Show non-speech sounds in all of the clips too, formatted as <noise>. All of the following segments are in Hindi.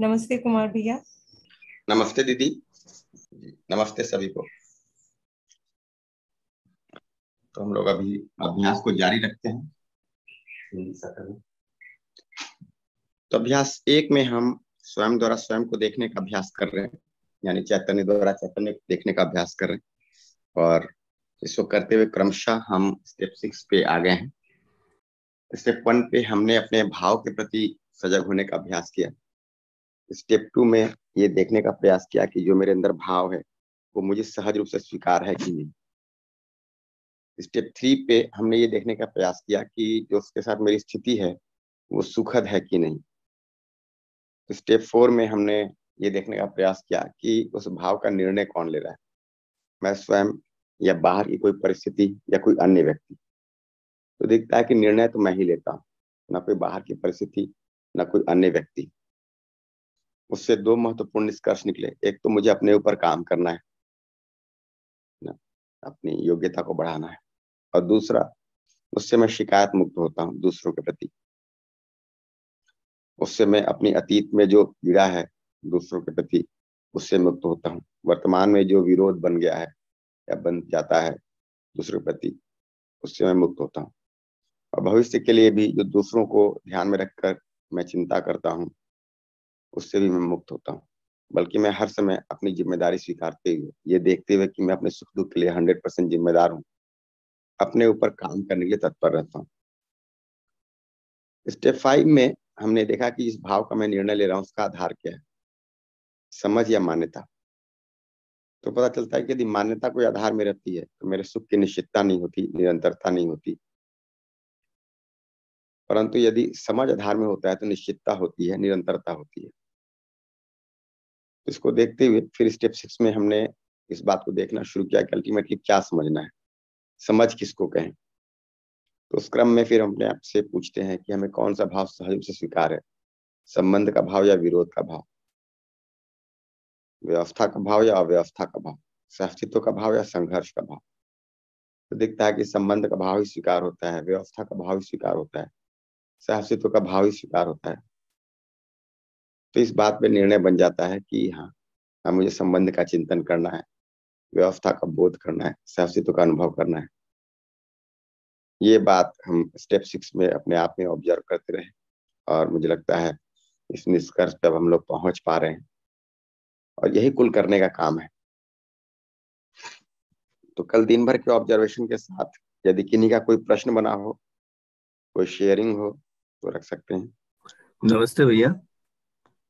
नमस्ते कुमार भैया। नमस्ते दीदी। नमस्ते सभी को। तो हम लोग अभी अभ्यास को जारी रखते हैं। तो अभ्यास एक में हम स्वयं द्वारा स्वयं को देखने का अभ्यास कर रहे हैं, यानी चैतन्य द्वारा चैतन्य देखने का अभ्यास कर रहे हैं। और इसको करते हुए क्रमशः हम स्टेप सिक्स पे आ गए हैं। स्टेप वन पे हमने अपने भाव के प्रति सजग होने का अभ्यास किया। स्टेप टू में ये देखने का प्रयास किया कि जो मेरे अंदर भाव है, वो मुझे सहज रूप से स्वीकार है कि नहीं। स्टेप थ्री पे हमने ये देखने का प्रयास किया कि जो उसके साथ मेरी स्थिति है, वो सुखद है कि नहीं। तो स्टेप फोर में हमने ये देखने का प्रयास किया कि उस भाव का निर्णय कौन ले रहा है। मैं स्वयं या बाहर की कोई परिस्थिति या कोई अन्य व्यक्ति। तो दिखता है कि निर्णय तो मैं ही लेता हूँ, ना कोई बाहर की परिस्थिति, ना कोई अन्य व्यक्ति। उससे दो महत्वपूर्ण निष्कर्ष निकले। एक तो मुझे अपने ऊपर काम करना है। ना, अपनी योग्यता को बढ़ाना है। और दूसरा, उससे मैं शिकायत मुक्त होता हूँ दूसरों के प्रति। उससे मैं अपनी अतीत में जो पीड़ा है दूसरों के प्रति, उससे मुक्त होता हूँ। वर्तमान में जो विरोध बन गया है या बन जाता है दूसरों के प्रति, उससे मैं मुक्त होता हूँ। और भविष्य के लिए भी जो दूसरों को ध्यान में रखकर मैं चिंता करता हूँ उससे भी मैं मुक्त होता हूँ। बल्कि मैं हर समय अपनी ज़िम्मेदारी स्वीकारते हुए, ये देखते हुए कि मैं अपने सुख दुख के लिए हंड्रेड परसेंट जिम्मेदार हूँ। अपने ऊपर काम करने के लिए तत्पर रहता हूँ। स्टेप फाइव में हमने देखा कि इस भाव का मैं निर्णय ले रहा हूँ, उसका आधार क्या है? समझ या मान्यता? तो पता चलता है कि यदि मान्यता कोई आधार में रहती है तो मेरे सुख की निश्चितता नहीं होती, निरंतरता नहीं होती। परंतु यदि समझ आधार में होता है तो निश्चितता होती है, निरंतरता होती है। इसको देखते हुए फिर स्टेप सिक्स में हमने इस बात को देखना शुरू किया कि अल्टीमेटली क्या समझना है। समझ किसको कहें? तो उस क्रम में फिर हमने आपसे पूछते हैं कि हमें कौन सा भाव सहज से स्वीकार है? संबंध का भाव या विरोध का भाव? व्यवस्था का भाव या अव्यवस्था का भाव? सहस्तित्व का भाव या संघर्ष का भाव? तो दिखता है कि संबंध का भाव ही स्वीकार होता है, व्यवस्था का भाव ही स्वीकार होता है सहस्तित्व का भाव ही स्वीकार होता है। तो इस बात पे निर्णय बन जाता है कि हाँ हाँ मुझे संबंध का चिंतन करना है, व्यवस्था का बोध करना है सहस्तित्व का अनुभव करना है। ये बात हम स्टेप सिक्स में अपने आप में ऑब्ज़र्व करते रहे और मुझे लगता है इस निष्कर्ष पे अब हम लोग पहुँच पा रहे हैं और यही कुल करने का काम है। तो कल दिन भर के ऑब्जर्वेशन के साथ यदि किन्हीं का कोई प्रश्न बना हो, कोई शेयरिंग हो तो रख सकते हैं। नमस्ते भैया।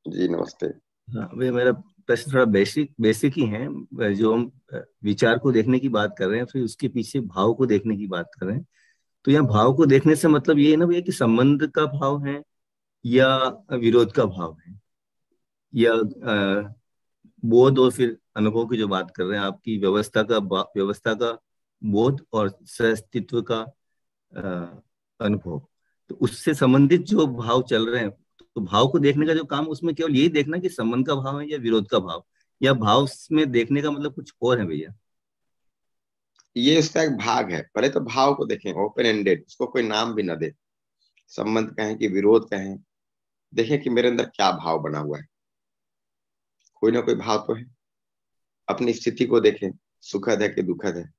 जी, नमस्ते। हाँ भैया मेरा प्रश्न थोड़ा बेसिक बेसिक ही है। जो हम विचार को देखने की बात कर रहे हैं, फिर उसके पीछे भाव को देखने की बात कर रहे हैं। तो यहाँ भाव को देखने से मतलब ये है ना भैया कि संबंध का भाव है या विरोध का भाव है? या बोध और फिर अनुभव की जो बात कर रहे हैं, आपकी व्यवस्था का व्यवस्था का बोध और सहस्तित्व का अनुभव। तो उससे संबंधित जो भाव चल रहे हैं तो भाव को देखने का जो काम, उसमें केवल यही देखना कि संबंध का भाव है या विरोध का भाव, या भाव में देखने का मतलब कुछ और है भैया? ये इसका एक भाग है। पहले तो भाव को देखें ओपन एंडेड उसको कोई नाम भी ना दे। संबंध कहें कि विरोध कहें। देखें कि मेरे अंदर क्या भाव बना हुआ है। कोई ना कोई भाव तो है। अपनी स्थिति को देखें, सुखद है कि दुखद है।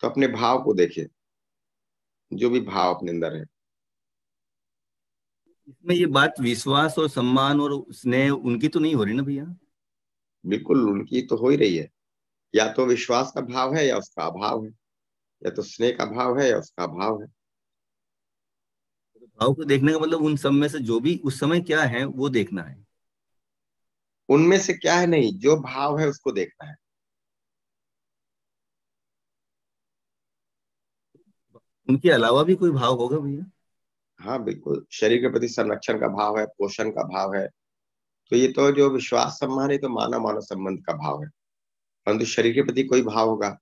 तो अपने भाव को देखें, जो भी भाव अपने अंदर है। इसमें ये बात विश्वास और सम्मान और स्नेह उनकी तो नहीं हो रही ना भैया? बिल्कुल उनकी तो हो ही रही है। या तो विश्वास का भाव है या उसका अभाव है। या तो स्नेह का भाव है या उसका अभाव है। भाव को देखने का मतलब उन सब में से जो भी उस समय क्या है वो देखना है। उनमें से क्या है नहीं जो भाव है उसको देखना है। उनके अलावा भी कोई भाव होगा भैया? हाँ बिल्कुल। शरीर के प्रति संरक्षण का भाव है, पोषण का भाव है। तो ये तो जो विश्वास सम्मान है तो मानव मानव संबंध का भाव है। परंतु शरीर के प्रति कोई भाव होगा?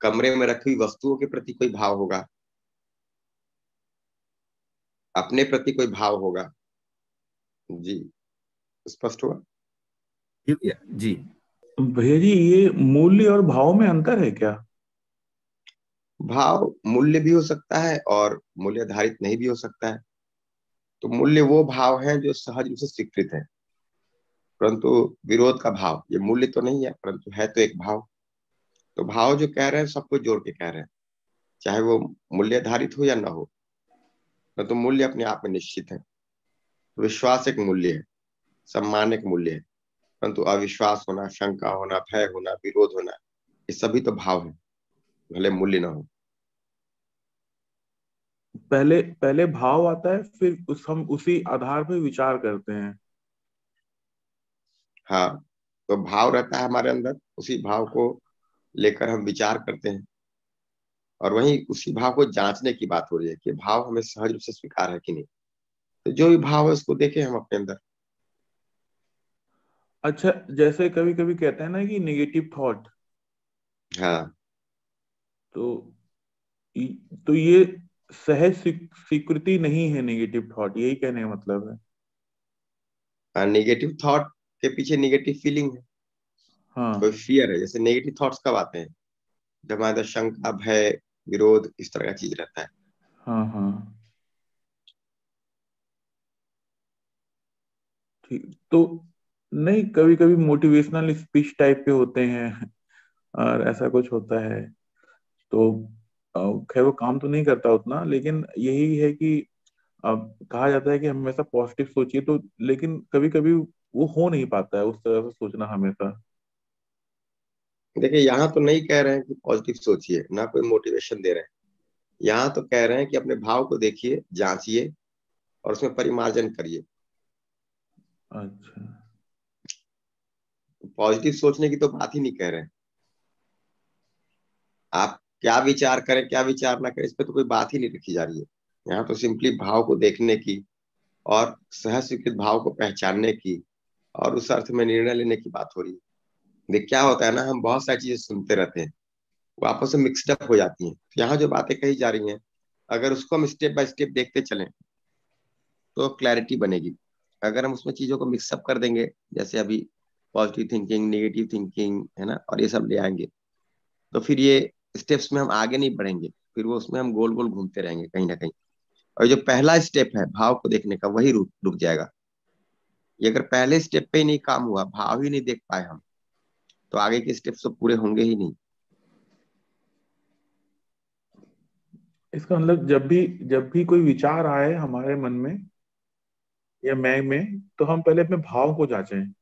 कमरे में रखी हुई वस्तुओं के प्रति कोई भाव होगा? अपने प्रति कोई भाव होगा? जी। स्पष्ट हुआ? जी। भैया जी, ये मूल्य और भाव में अंतर है क्या? भाव मूल्य भी हो सकता है और मूल्य आधारित नहीं भी हो सकता है। तो मूल्य वो भाव है जो सहज रूप से स्वीकृत है। परंतु विरोध का भाव, ये मूल्य तो नहीं है, परंतु है तो एक भाव। तो भाव जो कह रहे हैं, सबको जोड़ के कह रहे हैं, चाहे वो मूल्य धारित हो या ना हो। परंतु मूल्य अपने आप में निश्चित है। विश्वास एक मूल्य है, सम्मान एक मूल्य है। परंतु अविश्वास होना, शंका होना, भय होना, विरोध होना, ये सभी तो भाव है। भले मूल्य ना हो। पहले पहले भाव आता है फिर उस हम उसी आधार पर विचार करते हैं। हाँ तो भाव रहता है हमारे अंदर उसी भाव को लेकर हम विचार करते हैं। और वही उसी भाव को जांचने की बात हो रही है कि भाव हमें सहज रूप से स्वीकार है कि नहीं। तो जो भी भाव है उसको देखें हम अपने अंदर। अच्छा जैसे कभी कभी कहते हैं ना कि नेगेटिव थॉट हाँ। तो तो ये सहज स्वीकृति नहीं है नेगेटिव थॉट यही कहने का मतलब है। नेगेटिव थॉट के पीछे नेगेटिव फीलिंग है। हाँ। कोई फियर है जैसे नेगेटिव थॉट्स कब आते हैं? जब हमारे शंका भय विरोध इस तरह का चीज़ रहता है। हाँ हाँ। ठीक तो नहीं कभी कभी मोटिवेशनल स्पीच टाइप के होते हैं और ऐसा कुछ होता है। तो खैर वो काम तो नहीं करता उतना लेकिन यही है कि अब कहा जाता है कि हमेशा पॉजिटिव सोचिए तो लेकिन कभी कभी वो हो नहीं पाता है उस तरह से सोचना हमेशा। देखिए यहाँ तो नहीं कह रहे हैं कि पॉजिटिव सोचिए ना कोई मोटिवेशन दे रहे हैं। यहाँ तो कह रहे हैं कि अपने भाव को देखिए जांचिए और उसमें परिमार्जन करिए। अच्छा। पॉजिटिव सोचने की तो बात ही नहीं कह रहे हैं। आप क्या विचार करें, क्या विचार ना करें, इस पर तो कोई बात ही नहीं लिखी जा रही है। यहाँ तो सिंपली भाव को देखने की और सह स्वीकृत भाव को पहचानने की और उस अर्थ में निर्णय लेने की बात हो रही है। देख, क्या होता है ना, हम बहुत सारी चीज़ें सुनते रहते हैं वो आपस में मिक्सड अप हो जाती हैं। तो यहाँ जो बातें कही जा रही हैं, अगर उसको हम स्टेप बाय स्टेप देखते चलें तो क्लैरिटी बनेगी। अगर हम उसमें चीज़ों को मिक्सअप कर देंगे, जैसे अभी पॉजिटिव थिंकिंग नेगेटिव थिंकिंग है ना, और ये सब ले आएँगे तो फिर ये स्टेप्स में हम आगे नहीं बढ़ेंगे फिर वो उसमें हम गोल गोल घूमते रहेंगे कहीं ना कहीं। और जो पहला स्टेप है भाव को देखने का वही रुक रुक जाएगा। ये अगर पहले स्टेप पे ही नहीं काम हुआ भाव ही नहीं देख पाए हम तो आगे के स्टेप्स तो पूरे होंगे ही नहीं। इसका मतलब जब भी जब भी कोई विचार आए हमारे मन में या मैं में तो हम पहले अपने भाव को जांचें।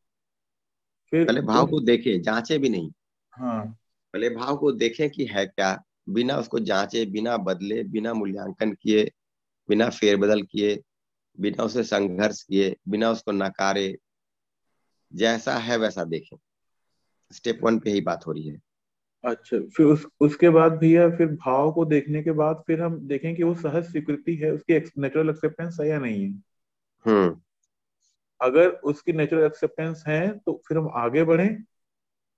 फिर पहले भाव को देखें जांचे भी नहीं। हाँ। पहले भाव को देखें कि है क्या बिना उसको जांचे बिना बदले बिना मूल्यांकन किए बिना फेरबदल किए बिना उसे संघर्ष किए बिना उसको नकारे जैसा है वैसा देखें। स्टेप वन पे ही बात हो रही है। अच्छा फिर उस उसके बाद भैया फिर भाव को देखने के बाद फिर हम देखें कि वो सहज स्वीकृति है उसकी नेचुरल एक्सेप्टेंस है या नहीं है? हम्म। अगर उसकी नेचुरल एक्सेप्टेंस है तो फिर हम आगे बढ़े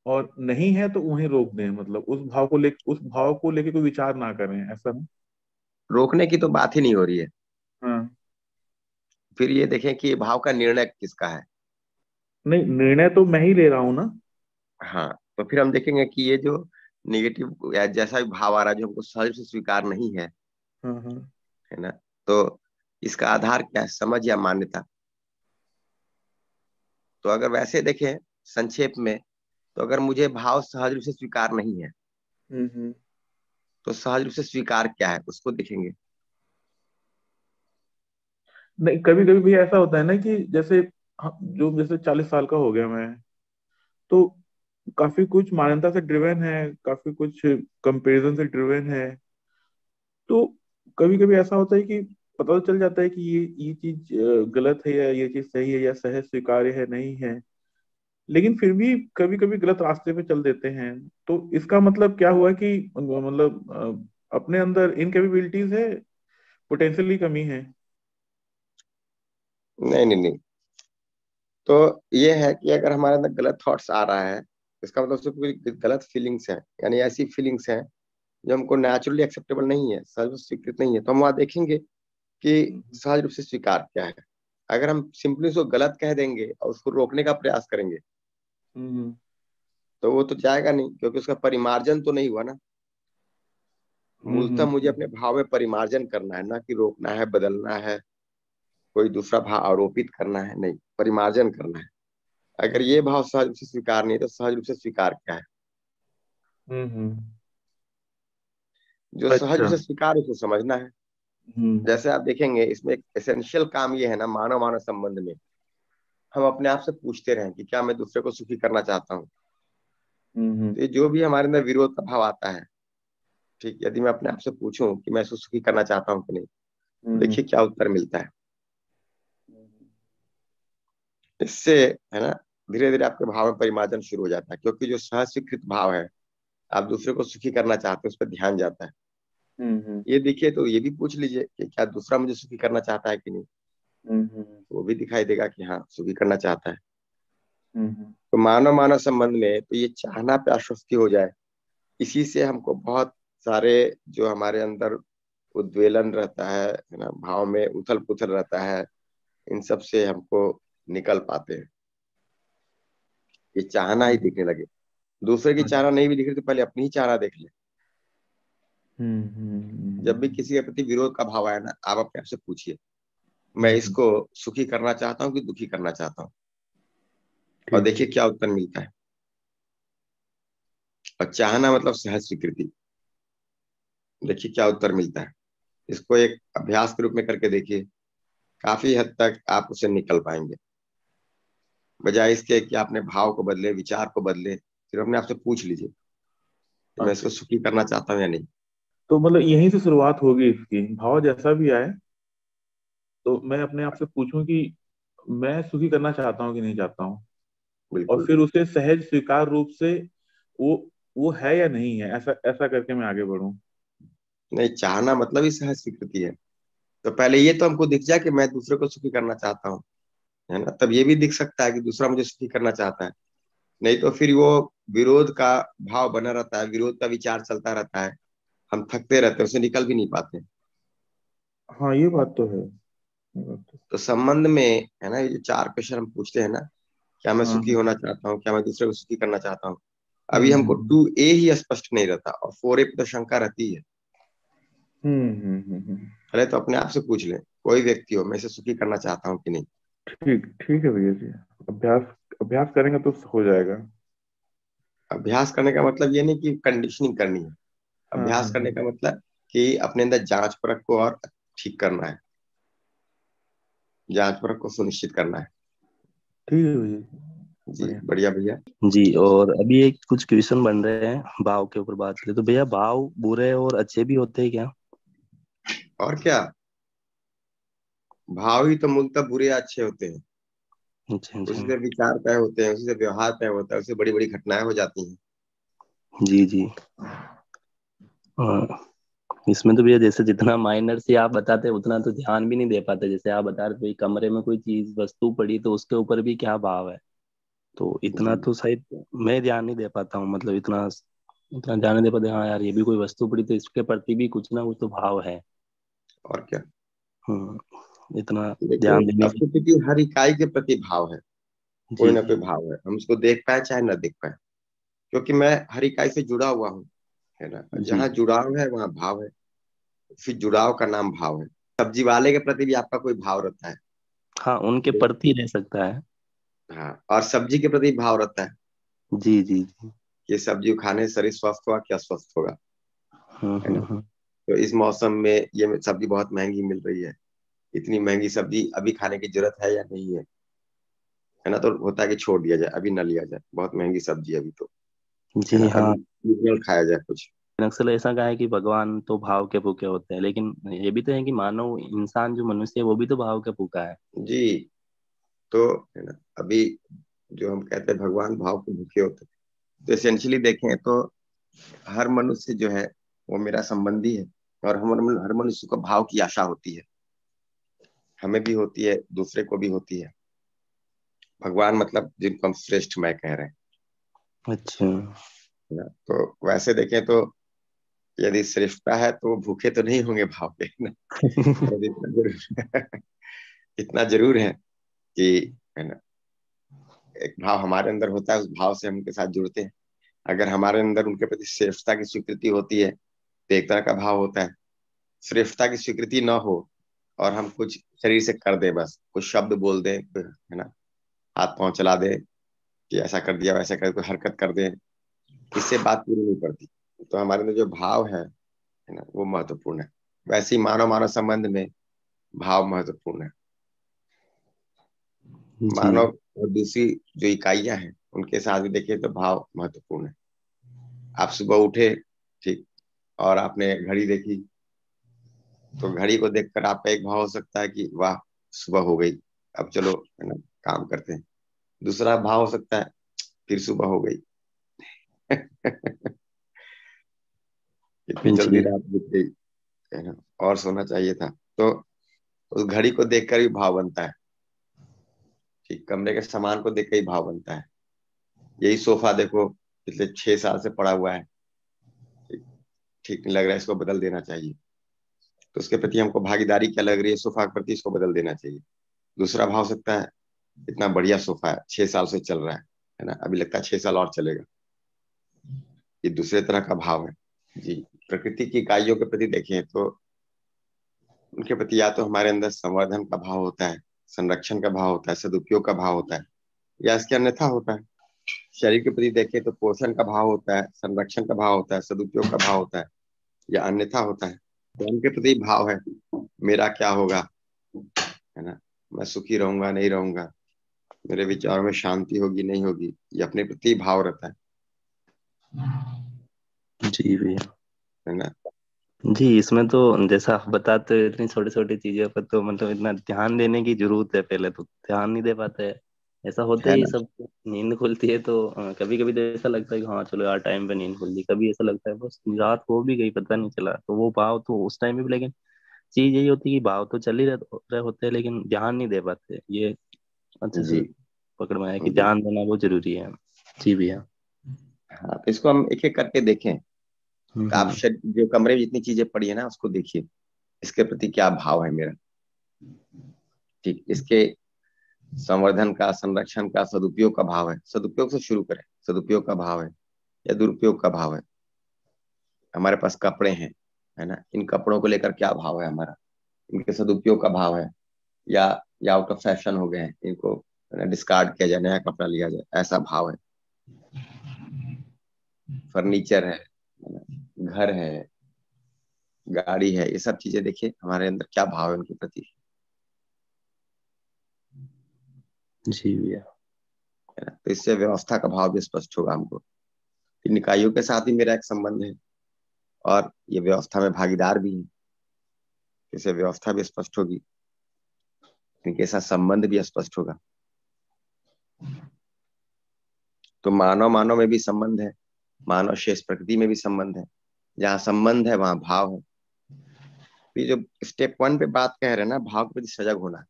और नहीं है तो उन्हें रोक दें मतलब उस भाव को ले उस भाव को लेके कोई विचार ना करें ऐसा नहीं। रोकने की तो बात ही नहीं हो रही है। हाँ। फिर ये देखें कि भाव का निर्णय किसका है? नहीं निर्णय तो मैं ही ले रहा हूँ ना। हाँ तो फिर हम देखेंगे कि ये जो निगेटिव या जैसा भी भाव आ रहा है जो हमको सहज से स्वीकार नहीं है हाँ, हाँ। है ना? तो इसका आधार क्या है? समझ या मान्यता? तो अगर वैसे देखें संक्षेप में तो अगर मुझे भाव सहज रूप से स्वीकार नहीं है हम्म, हम्म। तो सहज रूप से स्वीकार क्या है? उसको देखेंगे। नहीं कभी कभी भी ऐसा होता है ना कि जैसे जो जैसे चालीस साल का हो गया मैं तो काफ़ी कुछ मान्यता से ड्रिवेन है काफ़ी कुछ कंपैरिजन से ड्रिवेन है। तो कभी कभी ऐसा होता है कि पता तो चल जाता है कि ये ये चीज़ गलत है या ये चीज़ सही है या सहज स्वीकार्य है नहीं है। लेकिन फिर भी कभी कभी गलत रास्ते पे चल देते हैं। तो इसका मतलब क्या हुआ कि मतलब अपने अंदर इनकेपेबिलिटीज है पोटेंशियली कमी है? नहीं नहीं नहीं। तो ये है कि अगर हमारे अंदर गलत थॉट्स आ रहा है इसका मतलब उसमें कोई गलत फीलिंग्स है यानी ऐसी फीलिंग्स हैं जो हमको नेचुरली एक्सेप्टेबल नहीं है सहज स्वीकृत नहीं है तो हम वहाँ देखेंगे कि सहज रूप से स्वीकार क्या है। अगर हम सिंपली उसको गलत कह देंगे और उसको रोकने का प्रयास करेंगे हम्म। तो वो तो जाएगा नहीं क्योंकि उसका परिमार्जन तो नहीं हुआ ना। मूलतः मुझे अपने भाव में परिमार्जन करना है ना कि रोकना है बदलना है कोई दूसरा भाव आरोपित करना है नहीं परिमार्जन करना है। अगर ये भाव सहज रूप से स्वीकार नहीं तो सहज रूप से स्वीकार क्या है? हम्म, हम्म। जो अच्छा। सहज रूप से स्वीकार उसको समझना है। हम्म, जैसे आप देखेंगे इसमें एक एसेंशियल काम ये है ना मानव मानव संबंध में। हम अपने आप से पूछते रहें कि क्या मैं दूसरे को सुखी करना चाहता हूँ? हम्म, हम्म, तो जो भी हमारे अंदर विरोध का भाव आता है ठीक यदि मैं अपने आप से पूछूँ कि मैं इसको सुखी करना चाहता हूँ कि नहीं हम्म, देखिए क्या उत्तर मिलता है। इससे है ना धीरे धीरे आपके भाव में परिमार्जन शुरू हो जाता है क्योंकि जो सहज स्वीकृत भाव है आप दूसरे को सुखी करना चाहते हैं उस पर ध्यान जाता है। ये देखिए तो ये भी पूछ लीजिए कि क्या दूसरा मुझे सुखी करना चाहता है कि नहीं? तो वो भी दिखाई देगा कि हाँ सुखी करना चाहता है। हम्म, हम्म, तो मानव मानव संबंध में तो ये चाहना पे आश्वस्ति हो जाए। इसी से हमको बहुत सारे जो हमारे अंदर उद्वेलन रहता है ना भाव में उथल पुथल रहता है इन सबसे हमको निकल पाते हैं। ये चाहना ही दिखने लगे। दूसरे की चाहना नहीं भी दिख रही तो पहले अपनी ही चाहना देख ले। हम्म, हम्म, हम्म, जब भी किसी के प्रति विरोध का भाव आए ना आप अपने आप से पूछिए। मैं इसको सुखी करना चाहता हूँ कि दुखी करना चाहता हूँ? और। देखिए क्या उत्तर मिलता है। और चाहना मतलब सहज स्वीकृति। देखिए क्या उत्तर मिलता है। इसको एक अभ्यास के रूप में करके देखिए। काफ़ी हद तक आप उसे निकल पाएँगे। बजाय इसके कि आपने भाव को बदले विचार को बदले फिर अपने आपसे पूछ लीजिए मैं इसको सुखी करना चाहता हूँ या नहीं। तो मतलब यहीं से शुरुआत होगी इसकी। भाव जैसा भी आए तो मैं अपने आप से पूछूँ कि मैं सुखी करना चाहता हूँ कि नहीं चाहता हूँ? और फिर उसे सहज स्वीकार रूप से वो वो है या नहीं है? ऐसा ऐसा करके मैं आगे बढ़ू। नहीं चाहना मतलब ही सहज स्वीकृति है। तो पहले ये तो हमको दिख जाए कि मैं दूसरे को सुखी करना चाहता हूँ है ना? तब ये भी दिख सकता है कि दूसरा मुझे सुखी करना चाहता है। नहीं तो फिर वो विरोध का भाव बना रहता है विरोध का विचार चलता रहता है। हम थकते रहते हैं उसे निकल भी नहीं पाते। हाँ ये बात तो है। तो संबंध में है ना ये जो चार क्वेश्चन हम पूछते हैं ना क्या मैं हाँ। सुखी होना चाहता हूँ क्या मैं दूसरे को सुखी करना चाहता हूँ? अभी हम्म, हमको हम्म। टू ए ही स्पष्ट नहीं रहता और फोर ए पे तो शंका रहती है हम्म हम्म हम्म हम्म। पहले तो अपने आप से पूछ ले कोई व्यक्ति हो मैं इसे सुखी करना चाहता हूँ कि नहीं? ठीक ठीक है भैया जी। अभ्यास अभ्यास करेंगे तो हो जाएगा। अभ्यास करने का मतलब ये नहीं कि कंडीशनिंग करनी है। अभ्यास हाँ, करने का मतलब कि अपने अंदर जाँच परख को और ठीक करना है। जाँच परख को सुनिश्चित करना है। ठीक है भैया। जी बढ़िया। बढ़िया भैया। जी और अभी एक कुछ क्वेश्चन बन रहे हैं भाव के ऊपर बात करें तो। भैया भाव बुरे और अच्छे भी होते हैं क्या? और क्या? भाव ही तो मूलतः बुरे या अच्छे होते हैं। अच्छा उसी अच्छा। से विचार तय होते हैं उसी से व्यवहार तय होता है उससे बड़ी बड़ी घटनाएँ हो जाती हैं। जी जी। हाँ। इसमें तो भैया जैसे जितना माइनर से आप बताते हैं उतना तो ध्यान भी नहीं दे पाते। जैसे आप बता रहे थे कमरे में कोई चीज़ वस्तु पड़ी तो उसके ऊपर भी क्या भाव है? तो इतना तो शायद मैं ध्यान नहीं दे पाता हूँ मतलब इतना इतना ध्यान नहीं दे पाते हाँ यार ये भी कोई वस्तु पड़ी तो इसके प्रति भी कुछ ना कुछ तो भाव है। और क्या? हम्म इतना ध्यान देने हर इकाई के प्रति भाव है कोई ना कोई भाव है। हम उसको देख पाए चाहे ना देख पाए क्योंकि मैं हर इकाई से जुड़ा हुआ हूँ। है ना? जहाँ जुड़ाव है वहाँ भाव है। फिर जुड़ाव का नाम भाव है। सब्ज़ी वाले के प्रति भी आपका कोई भाव रहता है? हाँ उनके प्रति रह सकता है। हाँ और सब्ज़ी के प्रति भाव रहता है? जी जी जी। कि सब्ज़ी खाने से शरीर स्वस्थ होगा क्या स्वस्थ होगा? है ना? हम्म, तो इस मौसम में ये सब्ज़ी बहुत महँगी मिल रही है। इतनी महँगी सब्ज़ी अभी खाने की ज़रूरत है या नहीं है? है ना? तो होता है कि छोड़ दिया जाए अभी न लिया जाए। बहुत महँगी सब्ज़ी अभी तो। है जी हाँ। खाया जाए कुछ। नक्सल ऐसा कहा है कि भगवान तो भाव के भूखे होते हैं लेकिन ये भी तो है कि मानव इंसान जो मनुष्य है वो भी तो भाव के भूखा है। जी। तो है ना अभी जो हम कहते हैं भगवान भाव के भूखे होते हैं। तो एसेंशियली देखें तो हर मनुष्य जो है वो मेरा संबंधी है और हम हर मनुष्य को भाव की आशा होती है। हमें भी होती है दूसरे को भी होती है। भगवान मतलब जिनको हम श्रेष्ठ मैं कह रहे हैं। अच्छा। ना तो वैसे देखें तो यदि श्रेष्ठता है तो भूखे तो नहीं होंगे भाव के ना? इतना ज़रूर <laughs> इतना ज़रूर है कि, है ना, एक भाव हमारे अंदर होता है, उस भाव से हम उनके साथ जुड़ते हैं। अगर हमारे अंदर उनके प्रति श्रेष्ठता की स्वीकृति होती है तो एक तरह का भाव होता है। श्रेष्ठता की स्वीकृति न हो और हम कुछ शरीर से कर दे बस, कुछ शब्द बोल दे, है ना, हाथ पाँव चला दे कि ऐसा कर दिया वैसा कर कोई हरकत कर दे। इससे बात पूरी नहीं पड़ती तो हमारे अंदर जो भाव है है ना वो महत्वपूर्ण है। वैसे ही मानव मानव संबंध में भाव महत्वपूर्ण है। मानव और दूसरी जो इकाइयाँ हैं उनके साथ भी देखिए तो भाव महत्वपूर्ण है। आप सुबह उठे ठीक और आपने घड़ी देखी तो घड़ी को देखकर आपका एक भाव हो सकता है कि वाह सुबह हो गई अब चलो है ना काम करते हैं। दूसरा भाव हो सकता है। फिर सुबह हो गई। इतनी जल्दी रात बीत गई। है ना? और सोना चाहिए था। तो उस घड़ी को देखकर भी भाव बनता है। ठीक कमरे के सामान को देखकर ही भाव बनता है। यही सोफा देखो पिछले छह साल से पड़ा हुआ है। ठीक नहीं लग रहा है इसको बदल देना चाहिए। तो उसके प्रति हमको भागीदारी क्या लग रही है? सोफा के प्रति इसको बदल देना चाहिए। दूसरा भाव सकता है इतना बढ़िया सोफा है, छह साल से चल रहा है है ना? अभी लगता है छह साल और चलेगा। ये दूसरे तरह का भाव है। जी, प्रकृति की इकाइयों के प्रति देखें तो उनके प्रति या तो हमारे अंदर संवर्धन का भाव होता है, संरक्षण का भाव होता है, सदुपयोग का भाव होता है, या इसके अन्यथा होता है। शरीर के प्रति देखें तो पोषण का भाव होता है, संरक्षण का भाव होता है, सदुपयोग का भाव होता है, या अन्यथा होता है। तो उनके प्रति भाव है, मेरा क्या होगा, है ना? मैं सुखी रहूँगा, नहीं रहूँगा? मेरे विचारों में शांति होगी नहीं होगी ये अपने प्रति भाव रहता है। जी भैया। है ना? जी इसमें तो जैसा आप बताते हो इतनी छोटी छोटी चीज़ों पर तो मतलब इतना ध्यान देने की ज़रूरत है पहले तो। ध्यान नहीं दे पाते हैं। ऐसा होता है सब नींद खुलती है तो कभी कभी तो ऐसा लगता है कि हाँ चलो यार टाइम पे नींद खुल गई कभी ऐसा लगता है बस रात हो भी गई पता नहीं चला। तो वो भाव तो उस टाइम भी लेकिन चीज़ यही होती है कि भाव तो चल ही रहे होते हैं लेकिन ध्यान नहीं दे पाते। ये अच्छे से पकड़ में आया कि ध्यान देना बहुत ज़रूरी है। जी भैया। हाँ तो इसको हम एक एक करके देखें। हम्म, आप हम्म। जो कमरे में जितनी चीज़ें पड़ी है ना उसको देखिए। इसके प्रति क्या भाव है मेरा? ठीक इसके संवर्धन का संरक्षण का सदुपयोग का भाव है। सदुपयोग से शुरू करें। सदुपयोग का भाव है या दुरुपयोग का भाव है? हमारे पास कपड़े हैं है ना? इन कपड़ों को लेकर क्या भाव है हमारा? इनके सदुपयोग का भाव है या या आउट ऑफ़ फ़ैशन हो गए हैं इनको डिस्कार्ड किया जाए नया कपड़ा लिया जाए ऐसा भाव है। फर्नीचर है घर है गाड़ी है ये सब चीज़ें देखिए हमारे अंदर क्या भाव है उनके प्रति? जी भैया। तो इससे व्यवस्था का भाव भी स्पष्ट होगा हमको। निकायों के साथ ही मेरा एक संबंध है और ये व्यवस्था में भागीदार भी है इससे व्यवस्था भी स्पष्ट होगी। इनके साथ संबंध भी स्पष्ट होगा। तो मानव मानव में भी संबंध है, मानव शेष प्रकृति में भी संबंध है। जहाँ संबंध है, वहाँ भाव है। ये जो स्टेप वन पे बात कह रहे हैं ना, भाव के प्रति सजग होना,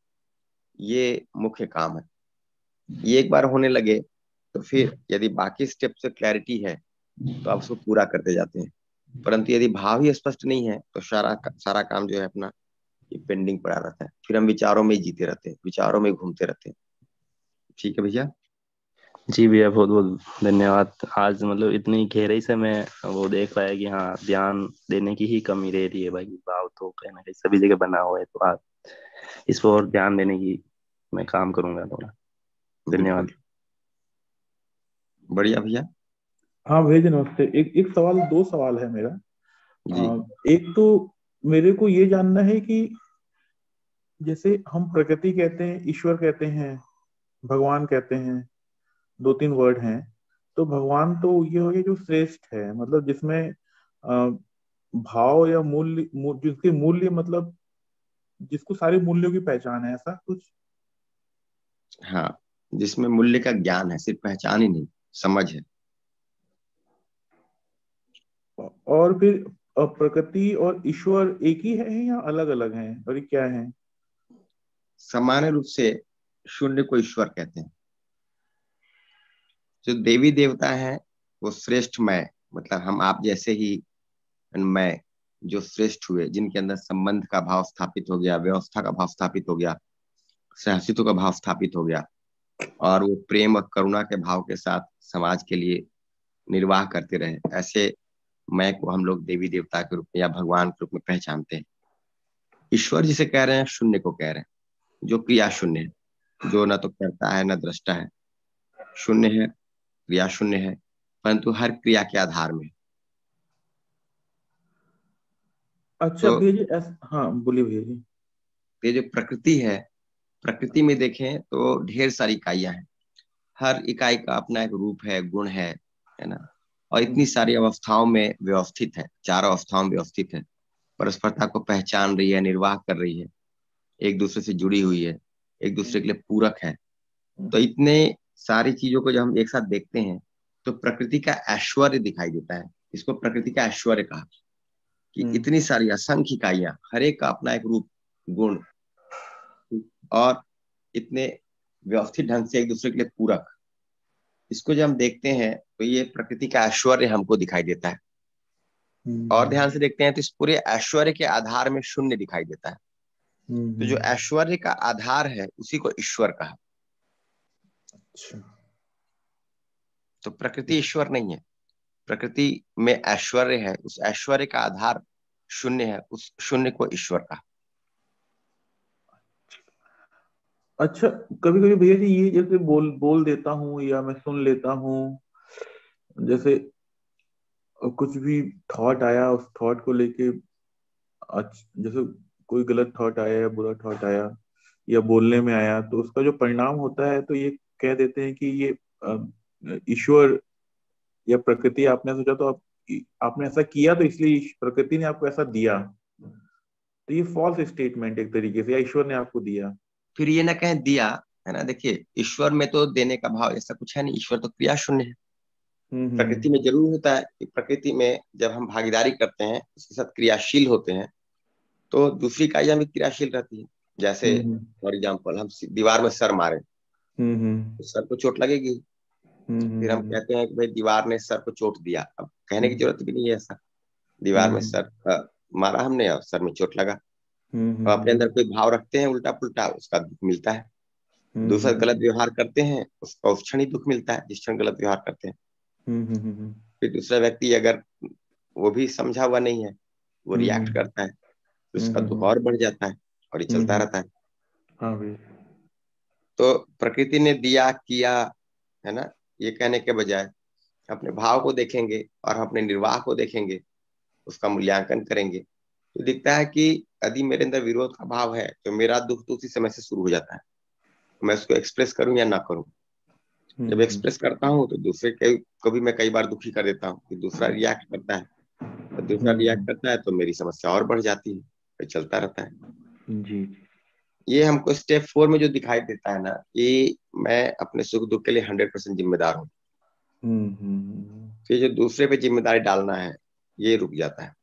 ये मुख्य काम है। ये एक बार होने लगे तो फिर यदि बाकी स्टेप से क्लैरिटी है तो आप उसको पूरा करते जाते हैं। परंतु यदि भाव ही स्पष्ट नहीं है तो सारा सारा काम जो है अपना ये पेंडिंग पड़ा रहता है। फिर हम विचारों में ही जीते रहते हैं विचारों में घूमते रहते हैं। ठीक है भैया? जी भैया बहुत बहुत धन्यवाद। आज मतलब इतनी गहराई से मैं वो देख पाया कि हाँ ध्यान देने की ही कमी रह रही है भाई। भाव तो कहीं ना कहीं सभी जगह बना हुआ है तो आप इस पर और ध्यान देने की मैं काम करूँगा थोड़ा। धन्यवाद। बढ़िया भैया। हाँ भैया जी नमस्ते। एक एक सवाल दो सवाल है मेरा। आ, एक तो मेरे को ये जानना है कि जैसे हम प्रकृति कहते हैं ईश्वर कहते हैं भगवान कहते हैं दो तीन वर्ड हैं तो भगवान तो ये हो गया जो श्रेष्ठ है मतलब जिसमें भाव या मूल्य जिसके मूल्य मतलब जिसको सारे मूल्यों की पहचान है ऐसा कुछ? हाँ जिसमें मूल्य का ज्ञान है सिर्फ़ पहचान ही नहीं समझ है। और फिर प्रकृति और ईश्वर एक ही है या अलग अलग हैं? और ये क्या है? सामान्य रूप से शून्य को ईश्वर कहते हैं। जो देवी देवता है, वो श्रेष्ठ मैं मतलब हम आप जैसे ही मैं जो श्रेष्ठ हुए, जिनके अंदर संबंध का भाव स्थापित हो गया, व्यवस्था का भाव स्थापित हो गया सहसित्व का भाव स्थापित हो गया, और वो प्रेम और करुणा के भाव के साथ समाज के लिए निर्वाह करते रहे, ऐसे मैं को हम लोग देवी देवता के रूप में या भगवान के रूप में पहचानते हैं। ईश्वर जिसे कह रहे हैं शून्य को कह रहे हैं। जो क्रिया शून्य है जो न तो करता है न दृष्टा है। शून्य है क्रिया शून्य है परंतु हर क्रिया के आधार में। अच्छा तो, भैया हाँ बोलिए भैया जी। ये जो प्रकृति है प्रकृति में देखें तो ढेर सारी इकाइयाँ हैं। हर इकाई का अपना एक रूप है गुण है है ना? और इतनी सारी अवस्थाओं में व्यवस्थित है चार अवस्थाओं में व्यवस्थित है। परस्परता को पहचान रही है निर्वाह कर रही है। एक दूसरे से जुड़ी हुई है एक दूसरे के लिए पूरक है। तो इतने सारी चीज़ों को जब हम एक साथ देखते हैं तो प्रकृति का ऐश्वर्य दिखाई देता है। इसको प्रकृति का ऐश्वर्य कहा। कि हम्म। इतनी सारी असंख्य इकाइया हर एक का अपना एक रूप गुण। और इतने व्यवस्थित ढंग से एक दूसरे के लिए पूरक। इसको जब हम देखते हैं तो ये प्रकृति का ऐश्वर्य हमको दिखाई देता है। हम्म। और ध्यान से देखते हैं तो इस पूरे ऐश्वर्य के आधार में शून्य दिखाई देता है। तो जो हम्म। ऐश्वर्य का आधार है उसी को ईश्वर कहा। अच्छा। तो प्रकृति ईश्वर नहीं है। प्रकृति में ऐश्वर्य है उस ऐश्वर्य का आधार शून्य है उस शून्य को ईश्वर कहा। अच्छा कभी कभी भैया जी ये जैसे बोल बोल देता हूँ या मैं सुन लेता हूँ, जैसे कुछ भी थॉट आया, उस थॉट को लेके जैसे कोई गलत थॉट आया या बुरा थॉट आया या बोलने में आया तो उसका जो परिणाम होता है तो ये कह देते हैं कि ये ईश्वर या प्रकृति आपने सोचा तो आप, आपने ऐसा किया तो इसलिए प्रकृति ने आपको ऐसा दिया। तो ये फॉल्स स्टेटमेंट एक तरीके से, या ईश्वर ने आपको दिया। फिर ये ना कहें दिया है ना? देखिए ईश्वर में तो देने का भाव ऐसा कुछ है नहीं। ईश्वर तो क्रिया शून्य है। हम्म, हम्म। प्रकृति में ज़रूर होता है कि प्रकृति में जब हम भागीदारी करते हैं उसके साथ क्रियाशील होते हैं तो दूसरी इकाइयाँ भी क्रियाशील रहती है। जैसे फॉर हम्म, एग्ज़ाम्पल हम दीवार में सर मारे। तो सर को चोट लगेगी। फिर हम कहते हैं कि भाई दीवार ने सर को चोट दिया। अब कहने की ज़रूरत भी नहीं है ऐसा। दीवार में सर आ, मारा हमने और सर में चोट लगा। तो अपने अंदर कोई भाव रखते हैं उल्टा पुल्टा उसका दुख मिलता है। दूसरा गलत व्यवहार करते हैं उसका उस क्षण ही दुख मिलता है जिस क्षण गलत व्यवहार करते हैं। फिर दूसरा व्यक्ति अगर वो भी समझा हुआ नहीं है वो रिएक्ट करता है तो उसका दुख और बढ़ जाता है और ये चलता रहता है। हाँ तो प्रकृति ने दिया किया है ना? ये कहने के बजाय अपने भाव को देखेंगे और अपने निर्वाह को देखेंगे उसका मूल्यांकन करेंगे। तो दिखता है कि यदि मेरे अंदर विरोध का भाव है तो मेरा दुख तो उसी समय से शुरू हो जाता है। मैं उसको एक्सप्रेस करूँ या ना करूँ? जब एक्सप्रेस हम्म। करता हूँ तो दूसरे को भी मैं कई बार दुखी कर देता हूँ कि दूसरा रिएक्ट करता है। तो दूसरा रिएक्ट हम्म। करता है तो मेरी समस्या और बढ़ जाती है तो चलता रहता है। जी। ये हमको स्टेप फोर में जो दिखाई देता है ना कि मैं अपने सुख दुख के लिए हंड्रेड परसेंट जिम्मेदार हूँ। हम्म, फिर जो दूसरे पे ज़िम्मेदारी डालना है ये रुक जाता है।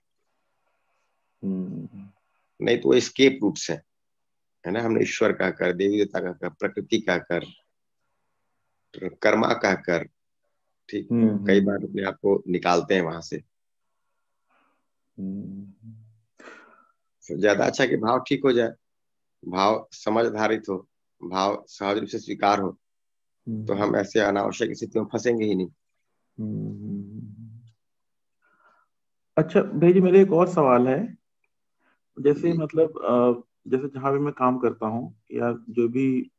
नहीं तो वो स्केप रूट्स है। है ना? हमने ईश्वर का कर देवी देवता का कर प्रकृति का कर कर्मा का कर ठीक? हम्म, कई बार अपने आप को निकालते हैं वहाँ से। ज़्यादा अच्छा कि भाव ठीक हो जाए भाव समझ आधारित हो भाव सहज रूप से स्वीकार हो तो हम ऐसे अनावश्यक स्थिति में फंसेंगे ही नहीं। अच्छा भाई जी मेरे एक और सवाल है। जैसे मतलब जैसे जहाँ भी मैं काम करता हूँ या जो भी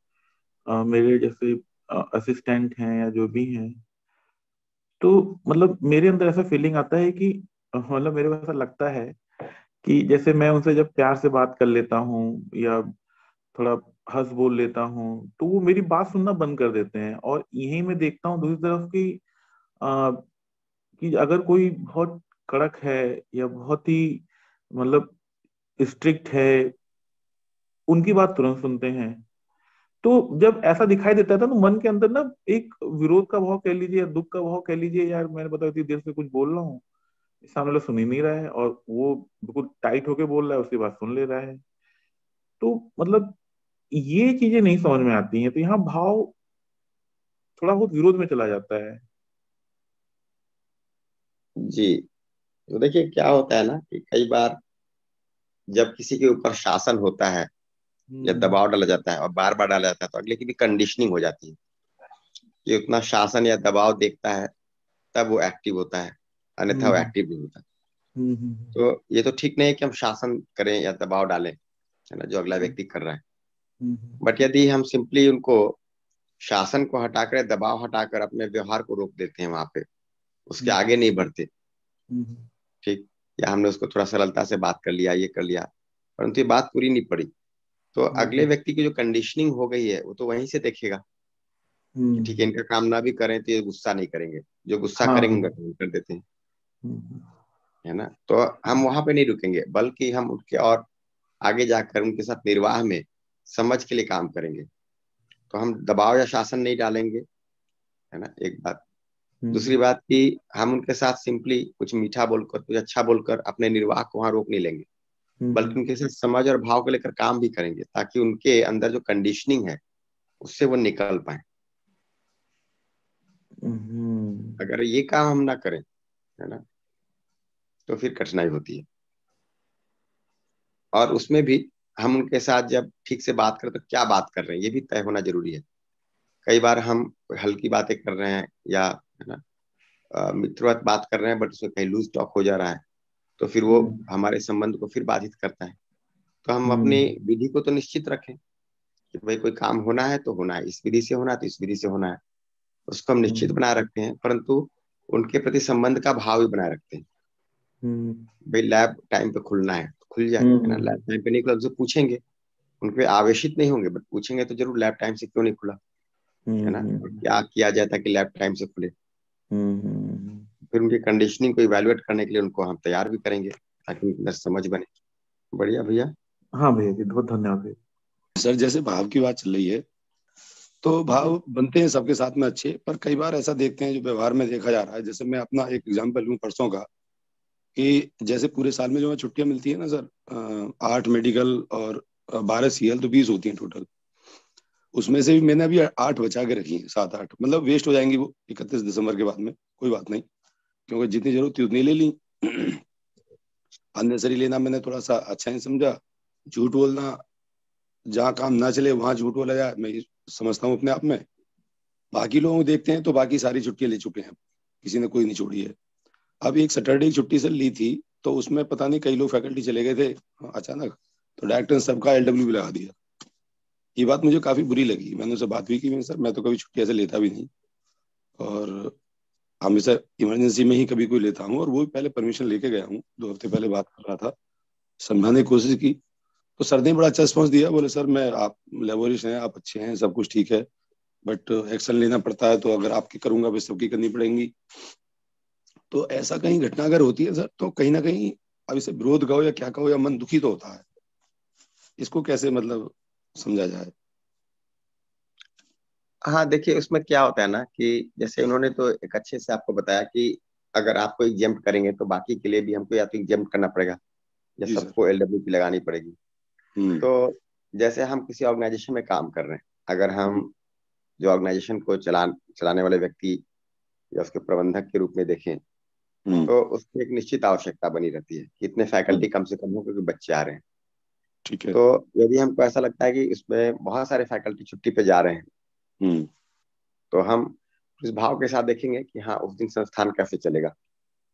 मेरे जैसे असिस्टेंट हैं या जो भी हैं तो मतलब मेरे अंदर ऐसा फीलिंग आता है कि मतलब मेरे को ऐसा लगता है कि जैसे मैं उनसे जब प्यार से बात कर लेता हूँ या थोड़ा हंस बोल लेता हूँ तो वो मेरी बात सुनना बंद कर देते हैं और यही मैं देखता हूँ दूसरी तरफ़ की कि अगर कोई बहुत कड़क है या बहुत ही मतलब स्ट्रिक्ट है, उनकी बात तुरंत सुनते हैं। तो जब ऐसा दिखाई देता है तो मन के अंदर ना एक विरोध का भाव कह लीजिए या दुख का भाव कह लीजिए, यार मैंने बताया इतनी देर से कुछ बोल रहा हूँ सामने वाला सुन ही नहीं रहा है और वो बिल्कुल टाइट होके बोल रहा है, उसकी बात सुन ले रहा है। तो मतलब ये चीज़ें नहीं समझ में आती हैं तो यहाँ भाव थोड़ा बहुत विरोध में चला जाता है। जी तो देखिए क्या होता है ना कि कई बार जब किसी के ऊपर शासन होता है या हम्म। दबाव डाला जाता है और बार बार डाला जाता है तो अगले की भी कंडीशनिंग हो जाती है। कि उतना शासन या दबाव देखता है तब वो एक्टिव होता है अन्यथा वो एक्टिव हम्म। नहीं होता। हम्म, तो ये तो ठीक नहीं है कि हम शासन करें या दबाव डालें है ना जो अगला व्यक्ति कर रहा है। बट यदि हम सिंपली उनको शासन को हटाकर दबाव हटाकर अपने व्यवहार को रोक देते हैं वहाँ पे उसके आगे नहीं बढ़ते। या हमने उसको थोड़ा सरलता से बात कर लिया ये कर लिया परंतु ये बात पूरी नहीं पड़ी। तो अगले व्यक्ति की जो कंडीशनिंग हो गई है वो तो वहीं से देखेगा ठीक है इनका काम ना भी करें तो ये गुस्सा नहीं करेंगे। जो गुस्सा हाँ, करेंगे कर देते हैं। है ना? तो हम वहाँ पे नहीं रुकेंगे बल्कि हम उनके और आगे जाकर उनके साथ निर्वाह में समझ के लिए काम करेंगे। तो हम दबाव या शासन नहीं डालेंगे है ना? एक बात। हम्म। दूसरी बात कि हम उनके साथ सिंपली कुछ मीठा बोलकर कुछ अच्छा बोलकर अपने निर्वाह को वहाँ रोक नहीं लेंगे। हम्म। बल्कि उनके साथ समझ और भाव को लेकर काम भी करेंगे ताकि उनके अंदर जो कंडीशनिंग है उससे वो निकल पाए। हम्म। अगर ये काम हम ना करें है ना तो फिर कठिनाई होती है। और उसमें भी हम उनके साथ जब ठीक से बात करें तो क्या बात कर रहे हैं ये भी तय होना ज़रूरी है। कई बार हम हल्की बातें कर रहे हैं या है ना? मित्रवत बात कर रहे हैं बट उसमें कहीं लूज टॉक हो जा रहा है। तो फिर वो हम्म। हमारे संबंध को फिर बाधित करता है। तो हम अपनी हम्म। विधि को तो निश्चित रखें कि भाई कोई काम होना है तो होना है। इस विधि से होना है तो इस विधि से होना है। उसको हम निश्चित हम्म। बनाए रखते हैं परंतु उनके प्रति संबंध का भाव भी बनाए रखते हैं। भाई लैब टाइम पे खुलना है तो खुल जाए ना? लैब टाइम पे नहीं खुला उनसे पूछेंगे। उनपे आवेशित नहीं होंगे बट पूछेंगे तो ज़रूर लैब टाइम से क्यों नहीं खुला? है ना? क्या किया जाए ताकि लैब टाइम से खुले? फिर उनकी कंडीशनिंग को इवेलुएट करने के लिए उनको हम तैयार भी करेंगे ताकि उनके समझ बने। बढ़िया भैया। हाँ भैया जी बहुत धन्यवाद भैया। सर जैसे भाव की बात चल रही है तो भाव बनते हैं सबके साथ में अच्छे पर कई बार ऐसा देखते हैं जो व्यवहार में देखा जा रहा है। जैसे मैं अपना एक एग्ज़ाम्पल लूँ परसों का कि जैसे पूरे साल में जो छुट्टियाँ मिलती है ना सर आठ मेडिकल और बारह सीएल तो बीस होती हैं टोटल उसमें से भी मैंने अभी आठ बचा के रखी है, सात, आठ। मतलब वेस्ट हो जाएँगी वो इकतीस दिसंबर के बाद में, कोई बात नहीं। क्योंकि जितनी ज़रूरत थी उतनी ले ली। <clears throat> अननेसरी लेना मैंने थोड़ा सा अच्छा नहीं समझा। झूठ बोलना, जहाँ काम ना चले वहाँ झूठ बोला जाए, मैं समझता हूँ अपने आप में। बाकी लोगों देखते हैं तो बाकी सारी छुट्टियाँ ले चुके हैं। किसी ने कोई नहीं छोड़ी है। अब एक सैटरडे की छुट्टी से ली थी तो उसमें पता नहीं कई लोग फैकल्टी चले गए थे। अचानक तो डायरेक्टर ने सबका एल लगा दिया। ये बात मुझे काफ़ी बुरी लगी। मैंने उससे बात भी की सर, मैं तो कभी छुट्टी ऐसे लेता भी नहीं। और हमेशा इमरजेंसी में ही कभी कोई लेता हूँ और वो भी पहले परमिशन लेके गया हूँ। दो हफ़्ते पहले बात कर रहा था। समझाने की कोशिश की। तो सर ने बड़ा अच्छा रिस्पॉन्स दिया। बोले, सर, मैं, आप लेबोरिश हैं, आप अच्छे हैं, सब कुछ ठीक है। बट एक्शन लेना पड़ता है तो अगर आपकी करूँगा, फिर सबकी करनी पड़ेगी। तो ऐसा कहीं घटना अगर होती है, सर तो कहीं ना कहीं अब इसे विरोध कहो या क्या कहो या मन दुखी तो होता है। इसको कैसे मतलब समझा जाए हाँ देखिए उसमें क्या होता है ना कि जैसे उन्होंने तो एक अच्छे से आपको बताया कि अगर आपको एग्ज़ाम करेंगे तो बाकी के लिए भी हमको या तो एग्ज़ाम करना पड़ेगा या सबको एल डब्ल्यू पी लगानी पड़ेगी हम्म। तो जैसे हम किसी ऑर्गेनाइजेशन में काम कर रहे हैं अगर हम जो ऑर्गेनाइजेशन को चला चलाने वाले व्यक्ति या उसके प्रबंधक के रूप में देखें हम्म। तो उसकी एक निश्चित आवश्यकता बनी रहती है कि इतने फैकल्टी हम्म। कम से कम हो क्योंकि बच्चे आ रहे हैं ठीक है। तो यदि हमको ऐसा लगता है कि इसमें बहुत सारे फैकल्टी छुट्टी पे जा रहे हैं हम्म। तो हम इस भाव के साथ देखेंगे कि हाँ उस दिन संस्थान कैसे चलेगा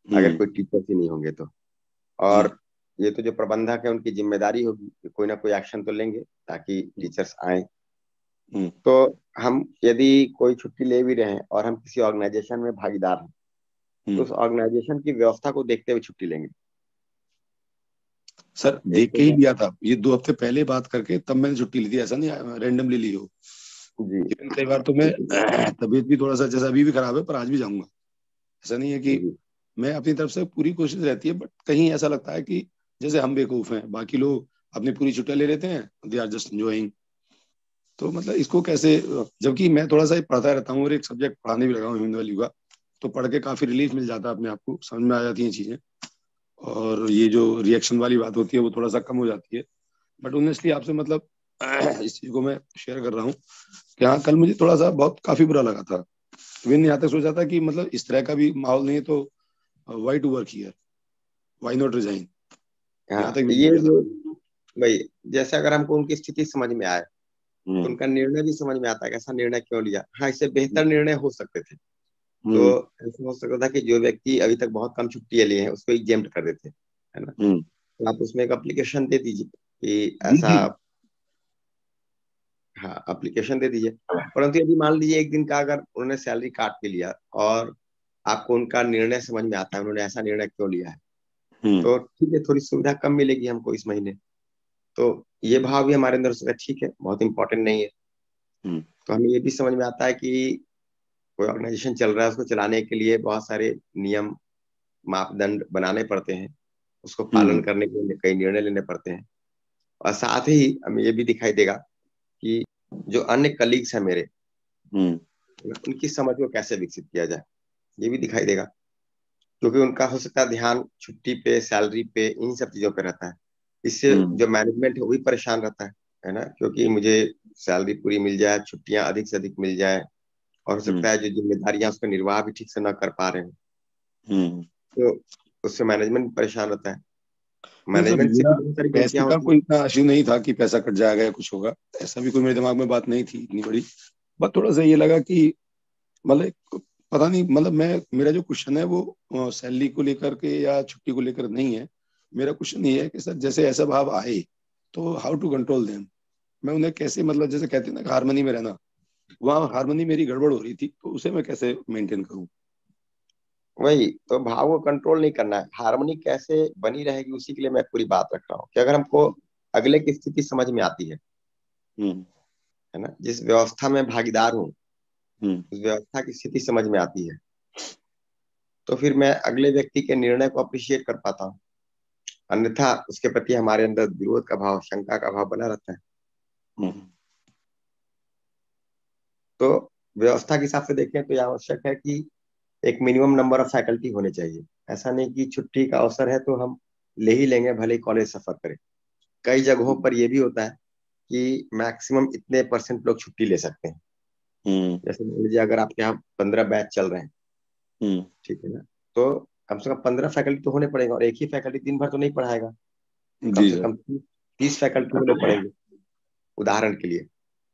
अगर हम्म। कोई टीचर ही नहीं होंगे तो। और हम्म। ये तो जो प्रबंधक है उनकी ज़िम्मेदारी होगी कि कोई ना कोई एक्शन तो लेंगे ताकि टीचर्स आए। तो हम यदि कोई छुट्टी ले भी रहे हैं और हम किसी ऑर्गेनाइजेशन में भागीदार हैं तो उस ऑर्गेनाइजेशन की व्यवस्था को देखते हुए छुट्टी लेंगे। सर देख के ही लिया था। ये दो हफ़्ते पहले बात करके तब मैंने छुट्टी ली थी ऐसा नहीं रेंडमली ली हो। जी। कई बार तो मैं तबीयत भी थोड़ा सा जैसा अभी भी खराब है पर आज भी जाऊँगा। ऐसा नहीं है कि मैं अपनी तरफ़ से पूरी कोशिश रहती है बट कहीं ऐसा लगता है कि जैसे हम बेवकूफ़ हैं बाकी लोग अपनी पूरी छुट्टियाँ ले लेते हैं दे आर जस्ट एंजॉइंग तो मतलब इसको कैसे जबकि मैं थोड़ा सा पढ़ता रहता हूँ और एक सब्जेक्ट पढ़ाने भी लगा हूँ हिंदी वाली का तो पढ़ के काफ़ी रिलीफ मिल जाता है अपने आप को समझ में आ जाती हैं चीज़ें। और ये जो रिएक्शन वाली बात होती है वो थोड़ा सा कम हो जाती है। बट ऑनेस्टली आपसे मतलब <clears throat> इस चीज़ को मैं शेयर कर रहा हूँ कि हाँ कल मुझे थोड़ा सा बहुत काफ़ी बुरा लगा था। इवन यहाँ तक सोचा था कि मतलब इस तरह का भी माहौल नहीं है तो why to work here why not resign ये जो भाई जैसे अगर हमको उनकी स्थिति समझ में आए हम्म। उनका निर्णय भी समझ में आता है ऐसा निर्णय क्यों लिया? हाँ इससे बेहतर हम्म। निर्णय हो सकते थे। तो हम्म। ऐसा हो सकता था कि जो व्यक्ति अभी तक बहुत कम छुट्टियाँ लिए हैं उसको एग्जेम्प्ट कर देते है ना? तो आप उसमें एक अप्लीकेशन दे दीजिए कि ऐसा हाँ एप्लीकेशन दे दीजिए। परंतु यदि मान लीजिए एक दिन का अगर उन्होंने सैलरी काट के लिया और आपको उनका निर्णय समझ में आता है उन्होंने ऐसा निर्णय क्यों लिया है? हम्म। तो ठीक है थोड़ी सुविधा कम मिलेगी हमको इस महीने। तो ये भाव भी हमारे अंदर ठीक है बहुत इंपॉर्टेंट नहीं है। हम्म। तो हमें ये भी समझ में आता है कि कोई ऑर्गेनाइजेशन चल रहा है उसको चलाने के लिए बहुत सारे नियम मापदंड बनाने पड़ते हैं। उसको पालन हम्म। करने के लिए कई निर्णय लेने पड़ते हैं। और साथ ही हमें ये भी दिखाई देगा कि जो अन्य कलीग्स हैं मेरे उनकी समझ को कैसे विकसित किया जाए ये भी दिखाई देगा। क्योंकि उनका हो सकता है ध्यान छुट्टी पे सैलरी पे इन सब चीज़ों पे रहता है। इससे हम्म। जो मैनेजमेंट है वही परेशान रहता है है ना? क्योंकि मुझे सैलरी पूरी मिल जाए छुट्टियाँ अधिक से अधिक मिल जाए और हो सकता। है जो जिम्मेदारियाँ उसका निर्वाह भी ठीक से ना कर पा रहे हैं। हम्म। तो उससे मैनेजमेंट परेशान रहता है। मैनेजमेट से पैसे का कोई इतना इशू नहीं था कि पैसा कट जाएगा या कुछ होगा। ऐसा भी कोई मेरे दिमाग में बात नहीं थी इतनी बड़ी। बस थोड़ा सा ये लगा कि मतलब पता नहीं मतलब मैं मेरा जो क्वेश्चन है वो सैलरी को लेकर के या छुट्टी को लेकर नहीं है। मेरा क्वेश्चन ये है कि सर जैसे ऐसा भाव आए तो हाउ टू कंट्रोल देम मैं उन्हें कैसे मतलब जैसे कहते हैं ना हारमोनी में रहना। वहाँ हारमोनी मेरी गड़बड़ हो रही थी तो उसे मैं कैसे मेंटेन करूँ वही तो भाव को कंट्रोल नहीं करना है हारमोनी कैसे बनी रहेगी उसी के लिए मैं पूरी बात रख रहा हूँ कि अगर हमको अगले की स्थिति समझ में आती है हम्म। है ना जिस व्यवस्था में भागीदार हूँ हम्म। उस व्यवस्था की स्थिति समझ में आती है तो फिर मैं अगले व्यक्ति के निर्णय को अप्रिशिएट कर पाता हूँ अन्यथा उसके प्रति हमारे अंदर विरोध का भाव शंका का भाव बना रहता है हम्म। तो व्यवस्था के हिसाब से देखें तो यह आवश्यक है कि एक मिनिमम नंबर ऑफ़ फैकल्टी होने चाहिए। ऐसा नहीं कि छुट्टी का अवसर है तो हम ले ही लेंगे भले कॉलेज सफ़र करें। कई जगहों पर यह भी होता है कि मैक्सिमम इतने परसेंट लोग छुट्टी ले सकते हैं। हम्म। जैसे मान लीजिए अगर आपके यहाँ पंद्रह बैच चल रहे हैं। हम्म। ठीक है ना? तो कम से कम पंद्रह फैकल्टी तो होने पड़ेगा और एक ही फैकल्टी दिन भर तो नहीं पढ़ाएगा। कम से कम तीस फैकल्टी होने पड़ेंगे उदाहरण के लिए।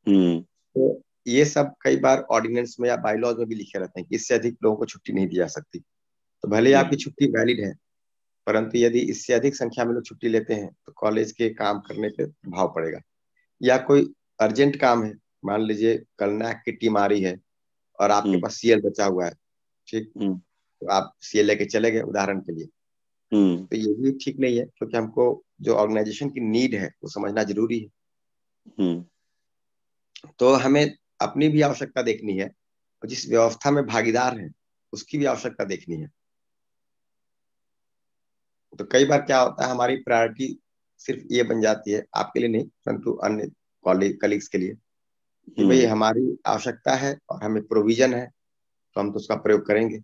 हम्म। तो ये सब कई बार ऑर्डिनेंस में या बाइलॉज में भी लिखे रहते हैं कि इससे अधिक लोगों को छुट्टी नहीं दी जा सकती। तो भले ही आपकी छुट्टी वैलिड है परंतु यदि इससे अधिक संख्या में लोग छुट्टी लेते हैं तो कॉलेज के काम करने पे प्रभाव पड़ेगा। या कोई अर्जेंट काम है मान लीजिए कल नैक की टीम आ रही है और आपके हम्म। पास सीएल बचा हुआ है ठीक? हम्म। तो आप सीएल लेके चले गए उदाहरण के लिए। हम्म। तो ये भी ठीक नहीं है क्योंकि हमको जो ऑर्गेनाइजेशन की नीड है वो समझना ज़रूरी है। तो हमें अपनी भी आवश्यकता देखनी है और जिस व्यवस्था में भागीदार है उसकी भी आवश्यकता देखनी है। तो कई बार क्या होता है हमारी प्रायोरिटी सिर्फ़ ये बन जाती है आपके लिए नहीं परंतु अन्य कलीग्स के लिए कि भाई हम्म। हमारी आवश्यकता है और हमें प्रोविज़न है तो हम तो उसका प्रयोग करेंगे।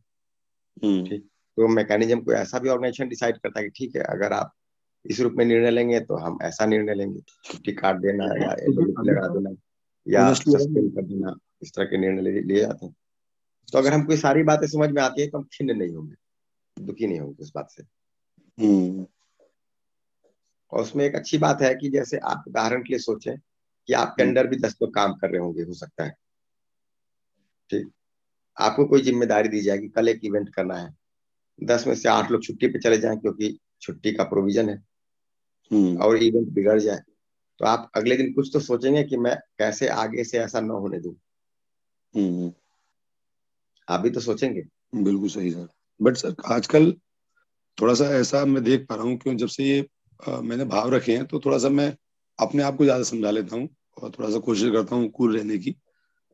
हम्म। ठीक? तो मैकेनिज्म को ऐसा भी ऑर्गेनाइजेशन डिसाइड करता है कि ठीक है अगर आप इस रूप में निर्णय लेंगे तो हम ऐसा निर्णय लेंगे। छुट्टी काट देना या <laughs> लगा देना। या सस्पेंड कर देना इस तरह के निर्णय लिए जाते हैं। तो अगर हमको सारी बातें समझ में आती है तो हम खिन्न नहीं होंगे दुखी नहीं होंगे उस बात से। हम्म। और उसमें एक अच्छी बात है कि जैसे आप उदाहरण के लिए सोचें कि आपके हम्म। अंडर भी दस लोग काम कर रहे होंगे हो सकता है। ठीक? आपको कोई ज़िम्मेदारी दी जाएगी कल एक इवेंट करना है। दस में से आठ लोग छुट्टी पे चले जाएँ क्योंकि छुट्टी का प्रोविज़न है। हम्म। और इवेंट बिगड़ जाए। तो आप अगले दिन कुछ तो सोचेंगे कि मैं कैसे आगे से ऐसा न होने दू। हम्म। आप भी तो सोचेंगे। बिल्कुल सही सर। बट सर आजकल थोड़ा सा ऐसा मैं देख पा रहा हूँ क्यों जब से ये आ, मैंने भाव रखे हैं तो थोड़ा सा मैं अपने आप को ज़्यादा समझा लेता हूँ और थोड़ा सा कोशिश करता हूँ कूल रहने की।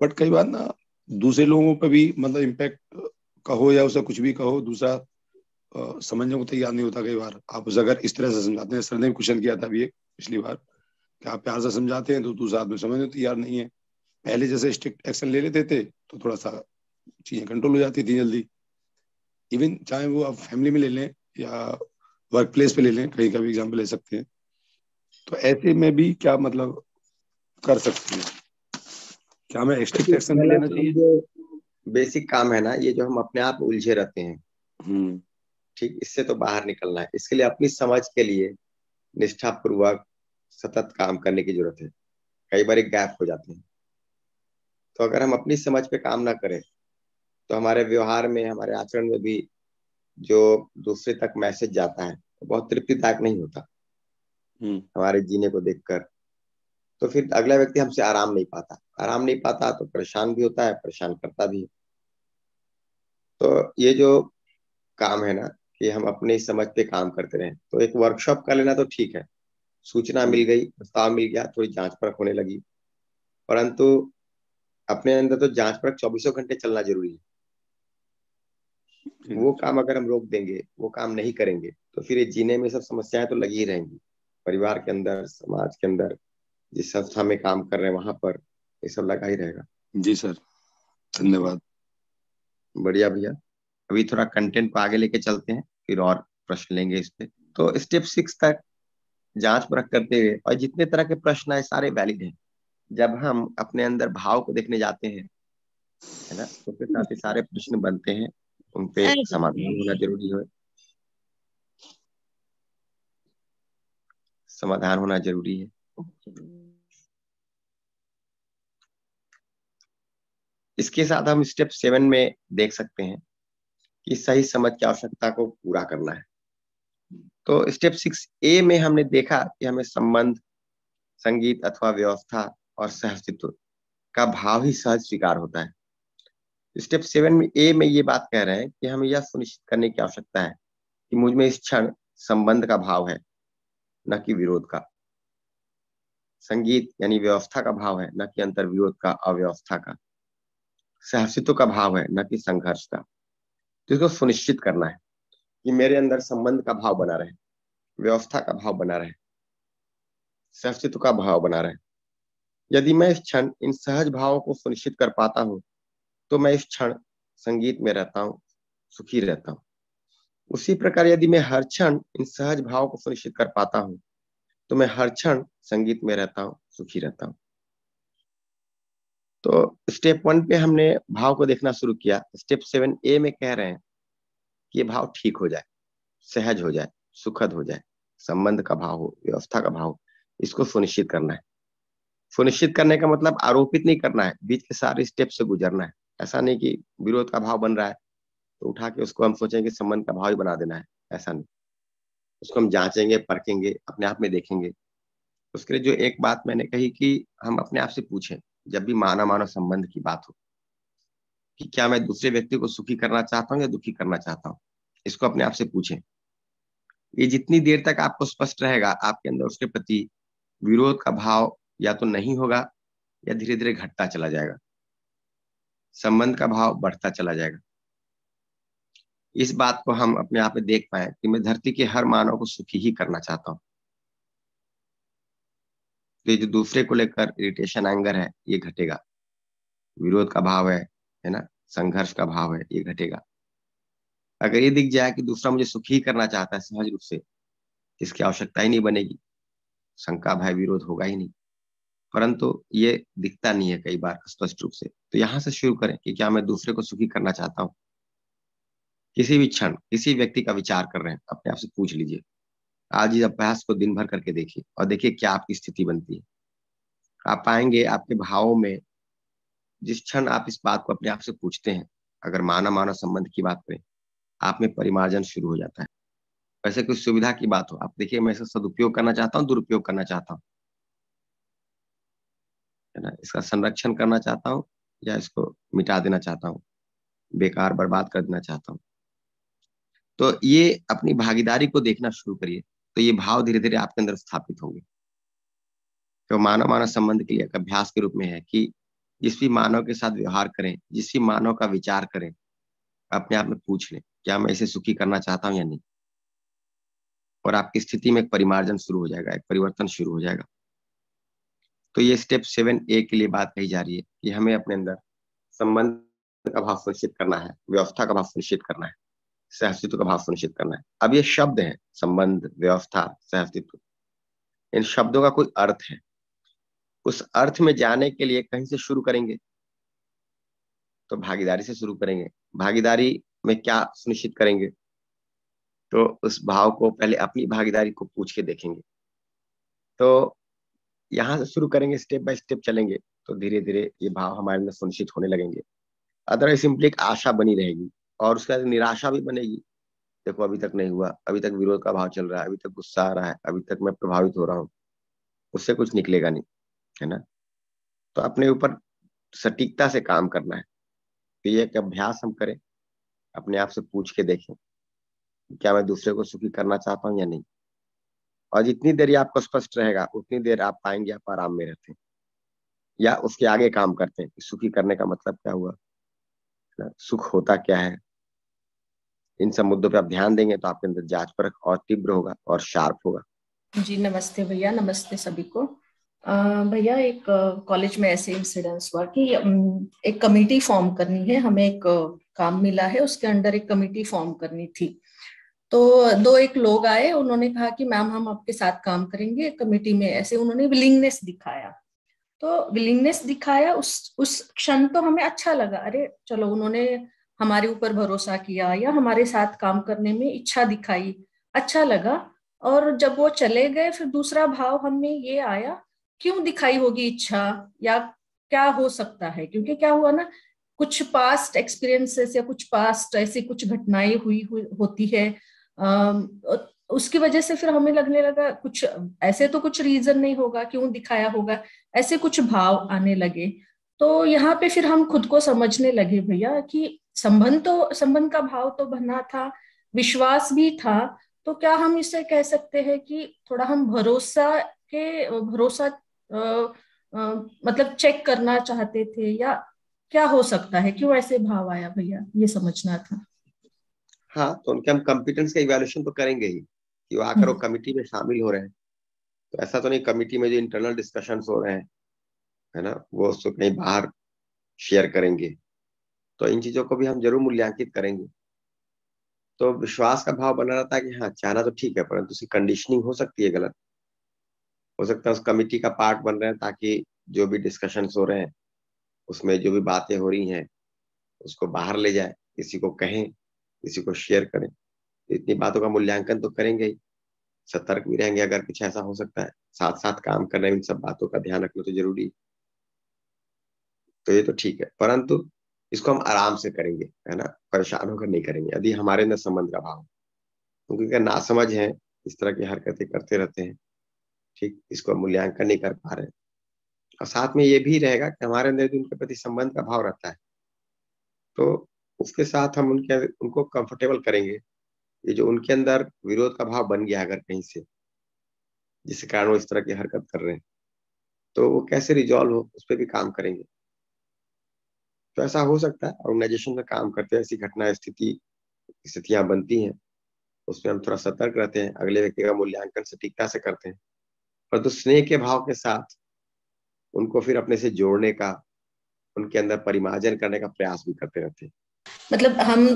बट कई बार ना दूसरे लोगों पर भी मतलब इम्पैक्ट कहो या उसे कुछ भी कहो दूसरा समझने को तैयार नहीं होता कई बार। आप उसे अगर इस तरह से समझाते हैं सर ने क्वेश्चन किया था अभी पिछली बार कि आप प्यार से समझाते हैं तो दूसरा आदमी समझने तैयार नहीं है। पहले जैसे स्ट्रिक्ट एक्शन ले लेते थे तो थोड़ा सा चीज़ें कंट्रोल हो जाती थी जल्दी। इवन चाहे वो आप फैमिली में ले लें या वर्क प्लेस पे ले लें कहीं का भी एग्ज़ाम्पल ले सकते हैं। तो ऐसे में भी क्या मतलब कर सकते हैं? क्या मैं स्ट्रिक्ट एक्शन नहीं लेना चाहिए? जो बेसिक काम है ना ये जो हम अपने आप उलझे रहते हैं। हम्म। ठीक इससे तो बाहर निकलना है। इसके लिए अपनी समझ के लिए निष्ठा पूर्वक सतत काम करने की ज़रूरत है। कई बार एक गैप हो जाते हैं। तो अगर हम अपनी समझ पे काम ना करें तो हमारे व्यवहार में हमारे आचरण में भी जो दूसरे तक मैसेज जाता है तो बहुत तृप्तिदायक नहीं होता। हम्म। हमारे जीने को देखकर। तो फिर अगला व्यक्ति हमसे आराम नहीं पाता। आराम नहीं पाता तो परेशान भी होता है परेशान करता भी है। तो ये जो काम है ना कि हम अपने समझ पे काम करते रहे। तो एक वर्कशॉप का लेना तो ठीक है। सूचना मिल गई प्रस्ताव मिल गया थोड़ी जाँच परख होने लगी। परंतु अपने अंदर तो जाँच परख चौबीसों घंटे चलना ज़रूरी है। वो काम अगर हम रोक देंगे वो काम नहीं करेंगे तो फिर ये जीने में सब समस्याएँ तो लगी ही रहेंगी। परिवार के अंदर समाज के अंदर जिस संस्था में काम कर रहे हैं वहाँ पर ये सब लगा ही रहेगा। जी सर धन्यवाद। बढ़िया भैया। अभी थोड़ा कंटेंट को आगे लेके चलते हैं फिर और प्रश्न लेंगे इस पे। तो स्टेप सिक्स तक जाँच परख करते हुए और जितने तरह के प्रश्न है सारे वैलिड हैं। जब हम अपने अंदर भाव को देखने जाते हैं है ना तो फिर साथ ही सारे प्रश्न बनते हैं उन पे समाधान होना ज़रूरी है। समाधान होना ज़रूरी है। इसके साथ हम स्टेप सेवन में देख सकते हैं कि सही समझ की आवश्यकता को पूरा करना है। तो स्टेप सिक्स ए में हमने देखा कि हमें संबंध, संगीत अथवा व्यवस्था और सहस्तित्व का भाव ही सहज स्वीकार होता है। स्टेप सेवन में ए में ये बात कह रहे हैं कि हमें यह सुनिश्चित करने की आवश्यकता है कि मुझमें इस क्षण संबंध का भाव है, न कि विरोध का। संगीत यानी व्यवस्था का भाव है, न कि अंतर विरोध का, अव्यवस्था का। सहसित्व का भाव है, न कि संघर्ष का। तो इसको सुनिश्चित करना है। कि मेरे अंदर संबंध का भाव बना रहे, व्यवस्था का भाव बना रहे सहसित्व का भाव बना रहे। यदि मैं इस क्षण इन सहज भावों को सुनिश्चित कर पाता हूँ तो मैं इस क्षण संगीत में रहता हूँ, सुखी रहता हूँ। उसी प्रकार यदि मैं हर क्षण इन सहज भाव को सुनिश्चित कर पाता हूँ तो मैं हर क्षण संगीत में रहता हूँ, सुखी रहता हूँ। तो स्टेप वन पे हमने भाव को देखना शुरू किया। स्टेप सेवन ए में कह रहे हैं ये भाव ठीक हो जाए, सहज हो जाए, सुखद हो जाए, संबंध का भाव हो, व्यवस्था का भाव इसको सुनिश्चित करना है। सुनिश्चित करने का मतलब आरोपित नहीं करना है, बीच के सारे स्टेप से गुजरना है। ऐसा नहीं कि विरोध का भाव बन रहा है तो उठा के उसको हम सोचेंगे संबंध का भाव ही बना देना है, ऐसा नहीं। उसको हम जांचेंगे, परखेंगे, अपने आप में देखेंगे। उसके लिए जो एक बात मैंने कही कि हम अपने आप से पूछें, जब भी मानव मानव संबंध की बात हो। कि क्या मैं दूसरे व्यक्ति को सुखी करना चाहता हूँ या दुखी करना चाहता हूँ? इसको अपने आप से पूछें। ये जितनी देर तक आपको स्पष्ट रहेगा, आपके अंदर उसके प्रति विरोध का भाव या तो नहीं होगा या धीरे धीरे घटता चला जाएगा। संबंध का भाव बढ़ता चला जाएगा। इस बात को हम अपने आप में देख पाए कि मैं धरती के हर मानव को सुखी ही करना चाहता हूँ। तो ये जो दूसरे को लेकर इरिटेशन एंगर है, ये घटेगा। विरोध का भाव है है ना? संघर्ष का भाव है, ये घटेगा। अगर ये दिख जाए कि दूसरा मुझे सुखी करना चाहता है सहज रूप से, इसकी आवश्यकता ही नहीं बनेगी। शंका, भय, विरोध होगा ही नहीं। परंतु ये दिखता नहीं है कई बार स्पष्ट रूप से। तो यहाँ से शुरू करें कि क्या मैं दूसरे को सुखी करना चाहता हूँ? किसी भी क्षण, किसी व्यक्ति का विचार कर रहे हैं, अपने आप से पूछ लीजिए। आज इस अभ्यास को दिन भर करके देखिए और देखिए क्या आपकी स्थिति बनती है। आप पाएँगे आपके भावों में जिस क्षण आप इस बात को अपने आप से पूछते हैं, अगर मानव मानव संबंध की बात करें, आप में परिमार्जन शुरू हो जाता है। वैसे कोई सुविधा की बात हो, आप देखिए, मैं इसका सदुपयोग करना चाहता हूँ, दुरुपयोग करना चाहता हूँ। है ना? इसका संरक्षण करना चाहता हूँ या इसको मिटा देना चाहता हूँ, बेकार, बर्बाद कर देना चाहता हूँ। तो ये अपनी भागीदारी को देखना शुरू करिए तो ये भाव धीरे धीरे आपके अंदर स्थापित होंगे। तो मानव मानव संबंध के लिए एक अभ्यास के रूप में है कि जिस भी मानव के साथ व्यवहार करें, जिस भी मानव का विचार करें, अपने आप में पूछ लें, क्या मैं इसे सुखी करना चाहता हूँ या नहीं? और आपकी स्थिति में एक परिमार्जन शुरू हो जाएगा, एक परिवर्तन शुरू हो जाएगा। तो ये स्टेप सेवन ए के लिए बात कही जा रही है कि हमें अपने अंदर संबंध का भाव सुनिश्चित करना है, व्यवस्था का भाव सुनिश्चित करना है सहस्तित्व का भाव सुनिश्चित करना है। अब ये शब्द है, संबंध, व्यवस्था सहस्तित्व इन शब्दों का कोई अर्थ है उस अर्थ में जाने के लिए कहीं से शुरू करेंगे? तो भागीदारी से शुरू करेंगे। भागीदारी में क्या सुनिश्चित करेंगे? तो उस भाव को पहले अपनी भागीदारी को पूछ के देखेंगे। तो यहाँ से शुरू करेंगे, स्टेप बाय स्टेप चलेंगे तो धीरे धीरे ये भाव हमारे अंदर सुनिश्चित होने लगेंगे। अदरवाइज़ सिंपली एक आशा बनी रहेगी और उसके बाद निराशा भी बनेगी। देखो, अभी तक नहीं हुआ, अभी तक विरोध का भाव चल रहा है, अभी तक गुस्सा आ रहा है, अभी तक मैं प्रभावित हो रहा हूँ, उससे कुछ निकलेगा नहीं। है ना? तो अपने ऊपर सटीकता से काम करना है। तो ये एक अभ्यास हम करें, अपने आप से पूछ के देखें, क्या मैं दूसरे को सुखी करना चाहता हूँ या नहीं? और जितनी देर आपको स्पष्ट रहेगा, उतनी देर आप पाएँगे आप आराम में रहते हैं। या उसके आगे काम करते हैं सुखी करने का मतलब क्या हुआ? सुख होता क्या है? इन सब मुद्दों पे आप ध्यान देंगे तो आपके अंदर जाँच परख और तीव्र होगा और शार्प होगा। जी, नमस्ते भैया, नमस्ते सभी को। भैया एक कॉलेज में ऐसे इंसिडेंस हुआ कि एक कमेटी फॉर्म करनी है, हमें एक काम मिला है, उसके अंडर एक कमेटी फॉर्म करनी थी। तो दो एक लोग आए, उन्होंने कहा कि, मैम, हम आपके साथ काम करेंगे कमेटी में। ऐसे उन्होंने विलिंगनेस दिखाया। तो विलिंगनेस दिखाया, उस उस क्षण तो हमें अच्छा लगा। अरे, चलो, उन्होंने हमारे ऊपर भरोसा किया या हमारे साथ काम करने में इच्छा दिखाई अच्छा लगा। और जब वो चले गए, फिर दूसरा भाव हमें ये आया क्यों दिखाई होगी इच्छा या क्या हो सकता है? क्योंकि क्या हुआ ना कुछ पास्ट एक्सपीरियंसेस या कुछ पास्ट ऐसी कुछ घटनाएँ हुई, होती है। आ, उसकी वजह से फिर हमें लगने लगा कुछ ऐसे तो कुछ रीजन नहीं होगा क्यों दिखाया होगा? ऐसे कुछ भाव आने लगे। तो यहाँ पे फिर हम खुद को समझने लगे भैया कि संबंध तो संबंध का भाव तो बना था विश्वास भी था। तो क्या हम इसे कह सकते हैं कि थोड़ा हम भरोसा के भरोसा मतलब चेक करना चाहते थे या क्या हो सकता है? क्यों ऐसे भाव आया भैया? ये समझना था। हाँ तो उनके हम कॉम्पिटेंस का इवेल्युएशन तो करेंगे ही कि वो आकर वो कमिटी हम्म। में शामिल हो रहे हैं। तो ऐसा तो नहीं कमिटी में जो इंटरनल डिस्कशन हो रहे हैं है ना वो उसको कहीं बाहर शेयर करेंगे। तो इन चीज़ों को भी हम ज़रूर मूल्यांकित करेंगे। तो विश्वास का भाव बना रहता है कि हाँ चाहना तो ठीक है परंतु उसकी कंडीशनिंग हो सकती है गलत। हो सकता है उस कमिटी का पार्ट बन रहे हैं ताकि जो भी डिस्कशन हो रहे हैं, उसमें जो भी बातें हो रही हैं, उसको बाहर ले जाए, किसी को कहें, किसी को शेयर करें। इतनी बातों का मूल्यांकन तो करेंगे ही। सतर्क भी रहेंगे अगर कुछ ऐसा हो सकता है। साथ साथ काम करने इन सब बातों का ध्यान रखना तो ज़रूरी तो ये तो ठीक है। परंतु इसको हम आराम से करेंगे, है ना? परेशान होकर नहीं करेंगे। यदि हमारे अंदर संबंध का भाव क्योंकि ना समझ है, इस तरह की हरकतें करते रहते हैं। ठीक इसको मूल्यांकन नहीं कर पा रहे और साथ में ये भी रहेगा कि हमारे अंदर भी उनके प्रति संबंध का भाव रहता है। तो उसके साथ हम उनके उनको कंफर्टेबल करेंगे। ये जो उनके अंदर विरोध का भाव बन गया अगर कहीं से, जिसके कारण वो इस तरह की हरकत कर रहे हैं तो वो कैसे रिजॉल्व हो, उस पर भी काम करेंगे। तो ऐसा हो सकता है ऑर्गेनाइजेशन में काम करते हैं, ऐसी घटना, स्थिति, स्थितियाँ बनती हैं, उसमें हम थोड़ा सतर्क रहते हैं, अगले व्यक्ति का मूल्यांकन सटीकता से करते हैं। परंतु तो स्नेह के भाव के साथ उनको फिर अपने से जोड़ने का उनके अंदर परिमार्जन करने का प्रयास भी करते रहते मतलब हम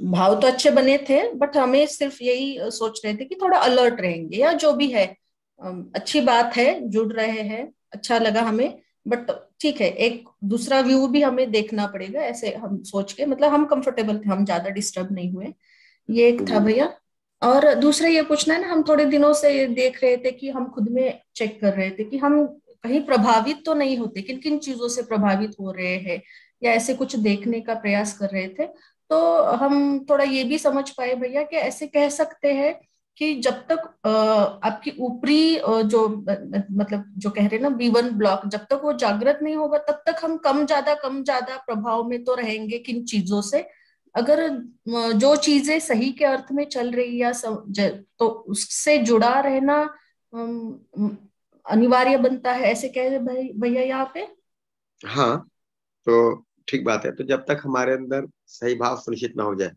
भाव तो अच्छे बने थे बट हमें सिर्फ़ यही सोच रहे थे कि थोड़ा अलर्ट रहेंगे या जो भी है। अच्छी बात है जुड़ रहे हैं अच्छा लगा हमें बट ठीक है एक दूसरा व्यू भी हमें देखना पड़ेगा ऐसे हम सोच के। मतलब हम कंफर्टेबल थे हम ज़्यादा डिस्टर्ब नहीं हुए। ये एक था भैया। और दूसरा ये पूछना है ना, हम थोड़े दिनों से देख रहे थे कि हम खुद में चेक कर रहे थे कि हम कहीं प्रभावित तो नहीं होते, किन किन चीज़ों से प्रभावित हो रहे हैं या ऐसे कुछ देखने का प्रयास कर रहे थे। तो हम थोड़ा ये भी समझ पाए भैया कि ऐसे कह सकते हैं कि जब तक आपकी ऊपरी जो मतलब जो कह रहे ना बी वन ब्लॉक जब तक वो जागृत नहीं होगा, तब तक हम कम ज़्यादा कम ज़्यादा प्रभाव में तो रहेंगे किन चीज़ों से। अगर जो चीज़ें सही के अर्थ में चल रही या तो उससे जुड़ा रहना अनिवार्य बनता है, ऐसे कह रहे भैया यहाँ पे? हाँ तो ठीक बात है। तो जब तक हमारे अंदर सही भाव सुनिश्चित ना हो जाए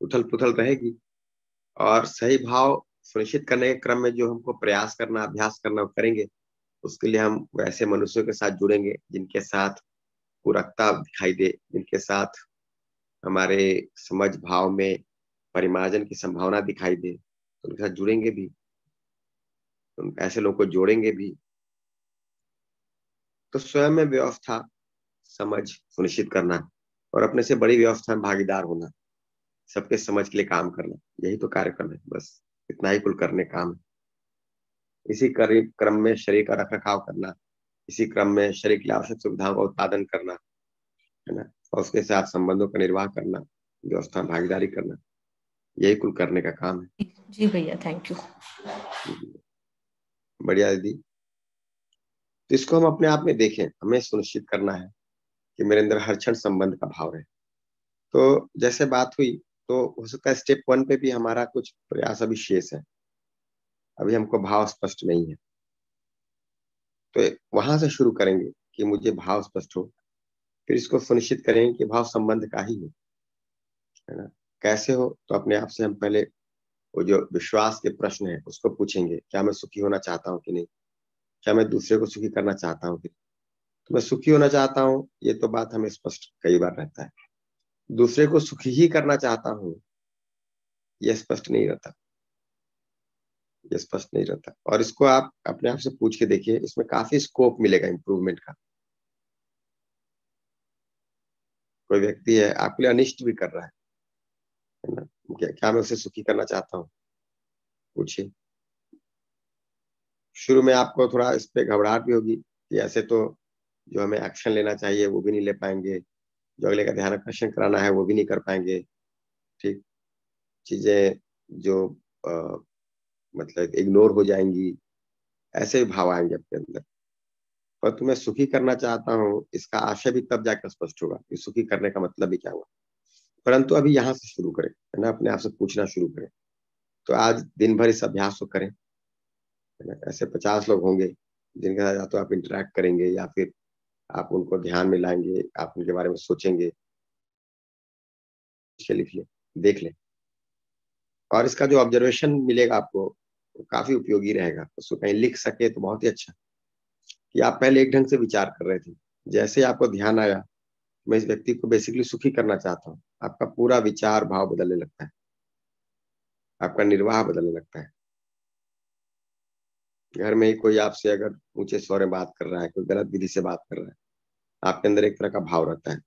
उथल पुथल रहेगी और सही भाव सुनिश्चित करने के क्रम में जो हमको प्रयास करना, अभ्यास करना करेंगे, उसके लिए हम वैसे मनुष्यों के साथ जुड़ेंगे, जिनके साथ पूरकता दिखाई दे, जिनके साथ हमारे समझ भाव में परिमार्जन की संभावना दिखाई दे तो उनके साथ जुड़ेंगे भी। तो ऐसे लोगों को जोड़ेंगे भी। तो स्वयं में व्यवस्था, समझ सुनिश्चित करना और अपने से बड़ी व्यवस्था में भागीदार होना, सबके समझ के लिए काम करना, यही तो कार्यक्रम है, बस इतना ही कुल करने काम है। इसी क्रम में शरीर का रख रखाव करना, इसी क्रम में शरीर के लिए आवश्यक सुविधाओं का उत्पादन करना, है ना? और उसके साथ संबंधों का निर्वाह करना व्यवस्था भागीदारी करना यही कुल करने का काम है। जी भैया थैंक यू बढ़िया दीदी। तो इसको हम अपने आप में देखें हमें सुनिश्चित करना है कि मेरे अंदर हर क्षण संबंध का भाव रहे। तो जैसे बात हुई तो हो सकता है स्टेप वन पे भी हमारा कुछ प्रयास अभी शेष है। अभी हमको भाव स्पष्ट नहीं है। तो वहाँ से शुरू करेंगे कि मुझे भाव स्पष्ट हो। फिर इसको सुनिश्चित करेंगे कि भाव संबंध का ही हो, है ना? कैसे हो तो अपने आप से हम पहले वो जो विश्वास के प्रश्न है, उसको पूछेंगे, क्या मैं सुखी होना चाहता हूँ कि नहीं? क्या मैं दूसरे को सुखी करना चाहता हूँ कि तो मैं सुखी होना चाहता हूँ, ये तो बात हमें स्पष्ट कई बार रहता है। दूसरे को सुखी ही करना चाहता हूँ यह स्पष्ट नहीं रहता। ये स्पष्ट नहीं रहता। और इसको आप अपने आप से पूछ के देखिए, इसमें काफ़ी स्कोप मिलेगा इम्प्रूवमेंट का। कोई व्यक्ति है आपके लिए अनिष्ट भी कर रहा है। ना? क्या, क्या मैं उसे सुखी करना चाहता हूँ? पूछिए। शुरू में आपको थोड़ा इस पे घबराहट भी होगी कि ऐसे तो जो हमें एक्शन लेना चाहिए वो भी नहीं ले पाएँगे। जो अगले का ध्यान आकर्षण कराना है वो भी नहीं कर पाएँगे। ठीक? चीज़ें जो आ, मतलब इग्नोर हो जाएँगी। ऐसे भी भाव आएँगे आपके अंदर। पर तुम्हें सुखी करना चाहता हूँ, इसका आशय भी तब जाकर स्पष्ट होगा कि सुखी करने का मतलब भी क्या हुआ। परंतु अभी यहाँ से शुरू करें, है ना? अपने आप से पूछना शुरू करें। तो आज दिन भर इस अभ्यास को करें, है ना? ऐसे पचास लोग होंगे, जिनके साथ या तो आप इंटरेक्ट करेंगे या फिर आप उनको ध्यान में लाएँगे, आप उनके बारे में सोचेंगे। लिख ले, देख लें। और इसका जो ऑब्जर्वेशन मिलेगा आपको काफ़ी उपयोगी रहेगा। उसको कहीं लिख सके तो बहुत ही अच्छा। कि आप पहले एक ढंग से विचार कर रहे थे। जैसे आपको ध्यान आया, मैं इस व्यक्ति को बेसिकली सुखी करना चाहता हूँ। आपका पूरा विचार भाव बदलने लगता है। आपका निर्वाह बदलने लगता है। घर में ही कोई आपसे अगर ऊँचे स्वर में बात कर रहा है, कोई गलत विधि से बात कर रहा है, आपके अंदर एक तरह का भाव रहता है।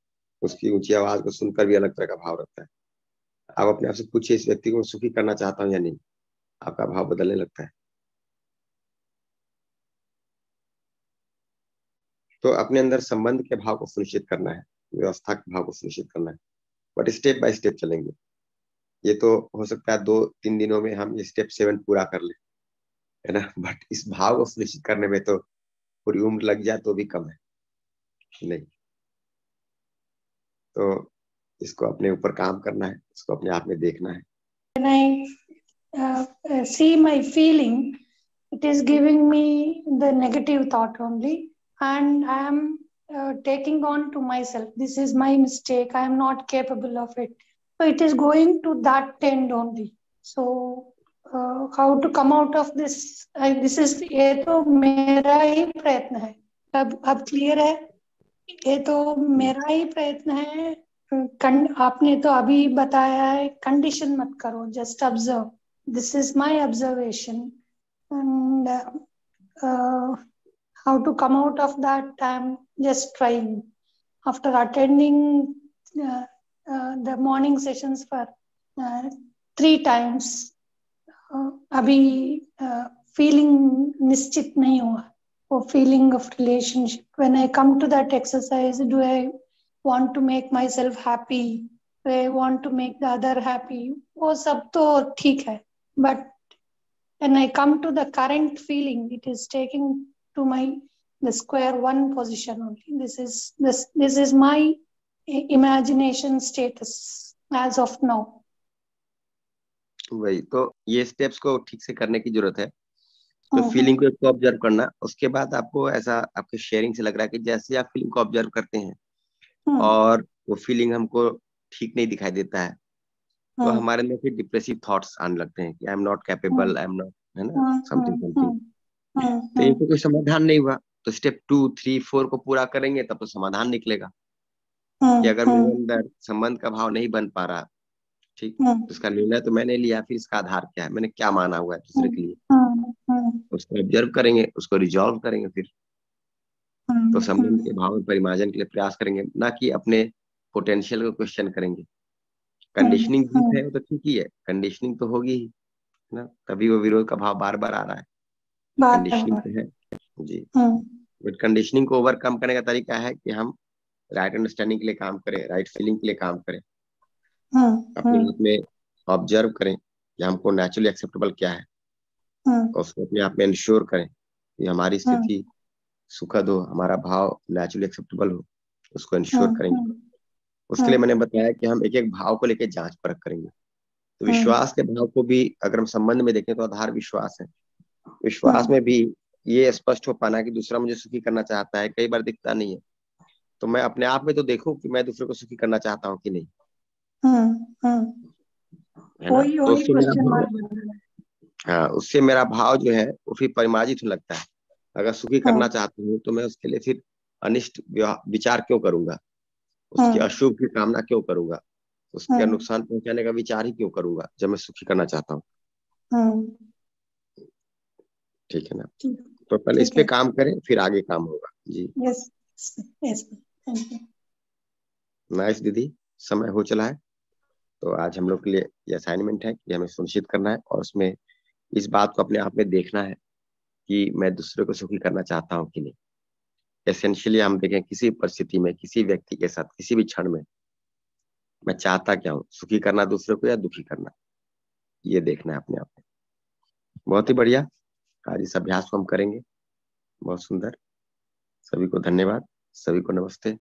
उसकी ऊँची आवाज़ को सुनकर भी अलग तरह का भाव रहता है। आप अपने आप से पूछिए, इस व्यक्ति को सुखी करना चाहता हूँ या नहीं? आपका भाव बदलने लगता है। तो अपने अंदर संबंध के भाव को सुनिश्चित करना है व्यवस्था के भाव को सुनिश्चित करना है। बट स्टेप बाय स्टेप चलेंगे। ये तो हो सकता है दो तीन दिनों में हम स्टेप सेवन पूरा कर ले है ना? बट इस भाव को सुनिश्चित करने में तो पूरी उम्र लग जाए तो भी कम है। नहीं। तो इसको अपने ऊपर काम करना है इसको अपने आप में देखना है। When I uh, see my feeling, it is giving me the negative thought only, and I am uh, taking on to myself. This is my mistake. I am not capable of it. So it is going to that end only. So uh, how to come out of this? Uh, this is ये तो मेरा ही प्रयत्न है अब अब क्लियर है ये तो मेरा ही प्रयत्न है आपने तो अभी बताया है कंडीशन मत करो just observe this is my observation and how to come out of that i'm just trying. After attending uh, uh, the morning sessions for uh, three times uh, abhi uh, feeling nishchit nahi hua or feeling of relationship. When i come to that exercise do i want to make myself happy? Do i want to make the other happy? Wo sab to theek hai. But when i come to the current feeling it is taking to my the square one position only. This is this this is my imagination status as of now. वही तो ये स्टेप्स को ठीक से करने की ज़रूरत है। तो फीलिंग को ऑब्ज़र्व करना। उसके बाद आपको ऐसा आपके शेयरिंग से लग रहा है कि जैसे आप फीलिंग को ऑब्ज़र्व करते हैं हम्म। और वो फीलिंग हमको ठीक नहीं दिखाई देता है तो हम्म। हमारे अंदर फिर डिप्रेसिव थॉट्स आने लगते हैं कि I am not capable I am not है ना समथिंग समथिंग तो ये तो कोई समाधान नहीं हुआ तो स्टेप टू थ्री फोर को पूरा करेंगे तब तो समाधान निकलेगा। हम्म, कि अगर मेरे अंदर संबंध का भाव नहीं बन पा रहा ठीक? तो उसका निर्णय तो मैंने लिया फिर इसका आधार क्या है? मैंने क्या माना हुआ है दूसरे के लिए? उसको ऑब्ज़र्व करेंगे उसको रिजॉल्व करेंगे फिर। तो संबंध के भाव परिमार्जन के लिए प्रयास करेंगे ना कि अपने पोटेंशियल को क्वेश्चन करेंगे। कंडीशनिंग है। तो ठीक ही है। कंडीशनिंग तो होगी ही ना? तभी वो विरोध का भाव बार बार आ रहा है। कंडीशनिंग है जी। बट कंडीशनिंग को ओवरकम करने का तरीका है कि हम राइट अंडरस्टैंडिंग के लिए काम करें राइट फीलिंग के लिए काम करें। अपने हाथ में ऑब्ज़र्व करें कि हमको नेचुरली एक्सेप्टेबल क्या है। हम्म, और उसको अपने आप में इंश्योर करें कि हमारी स्थिति सुखद हो हमारा भाव नेचुरली एक्सेप्टेबल हो उसको इंश्योर हम्म, करेंगे। हम्म, उसके लिए हम्म। मैंने बताया कि हम एक एक भाव को लेकर जाँच परख करेंगे। तो हम्म। विश्वास के भाव को भी अगर हम संबंध में देखें तो आधार विश्वास है। विश्वास हम्म। में भी ये स्पष्ट हो पाना कि दूसरा मुझे सुखी करना चाहता है कई बार दिखता नहीं है तो मैं अपने आप में तो देखूँ कि मैं दूसरे को सुखी करना चाहता हूँ कि नहीं। है ना वही तो उससे मेरा है हाँ उससे मेरा भाव जो है वो फिर परिमार्जित होने लगता है अगर सुखी हाँ। करना चाहती हूँ तो मैं उसके लिए फिर अनिष्ट विचार क्यों करूँगा उसकी हाँ। अशुभ की कामना क्यों करूँगा उसके हाँ। नुकसान पहुँचाने का विचार ही क्यों करूँगा जब मैं सुखी करना चाहता हूँ हम्म, ठीक है ना। तो पहले इस पे काम करें फिर आगे काम होगा। जी। Yes yes thank you nice दीदी समय हो चला है। तो आज हम लोग के लिए ये असाइनमेंट है कि हमें सुनिश्चित करना है और उसमें इस बात को अपने आप में देखना है कि मैं दूसरे को सुखी करना चाहता हूँ कि नहीं। एसेंशियली हम देखें किसी परिस्थिति में किसी व्यक्ति के साथ किसी भी क्षण में मैं चाहता क्या हूँ? सुखी करना दूसरे को या दुखी करना? ये देखना है अपने आप में। बहुत ही बढ़िया। आज इस अभ्यास को हम करेंगे। बहुत सुंदर। सभी को धन्यवाद। सभी को नमस्ते।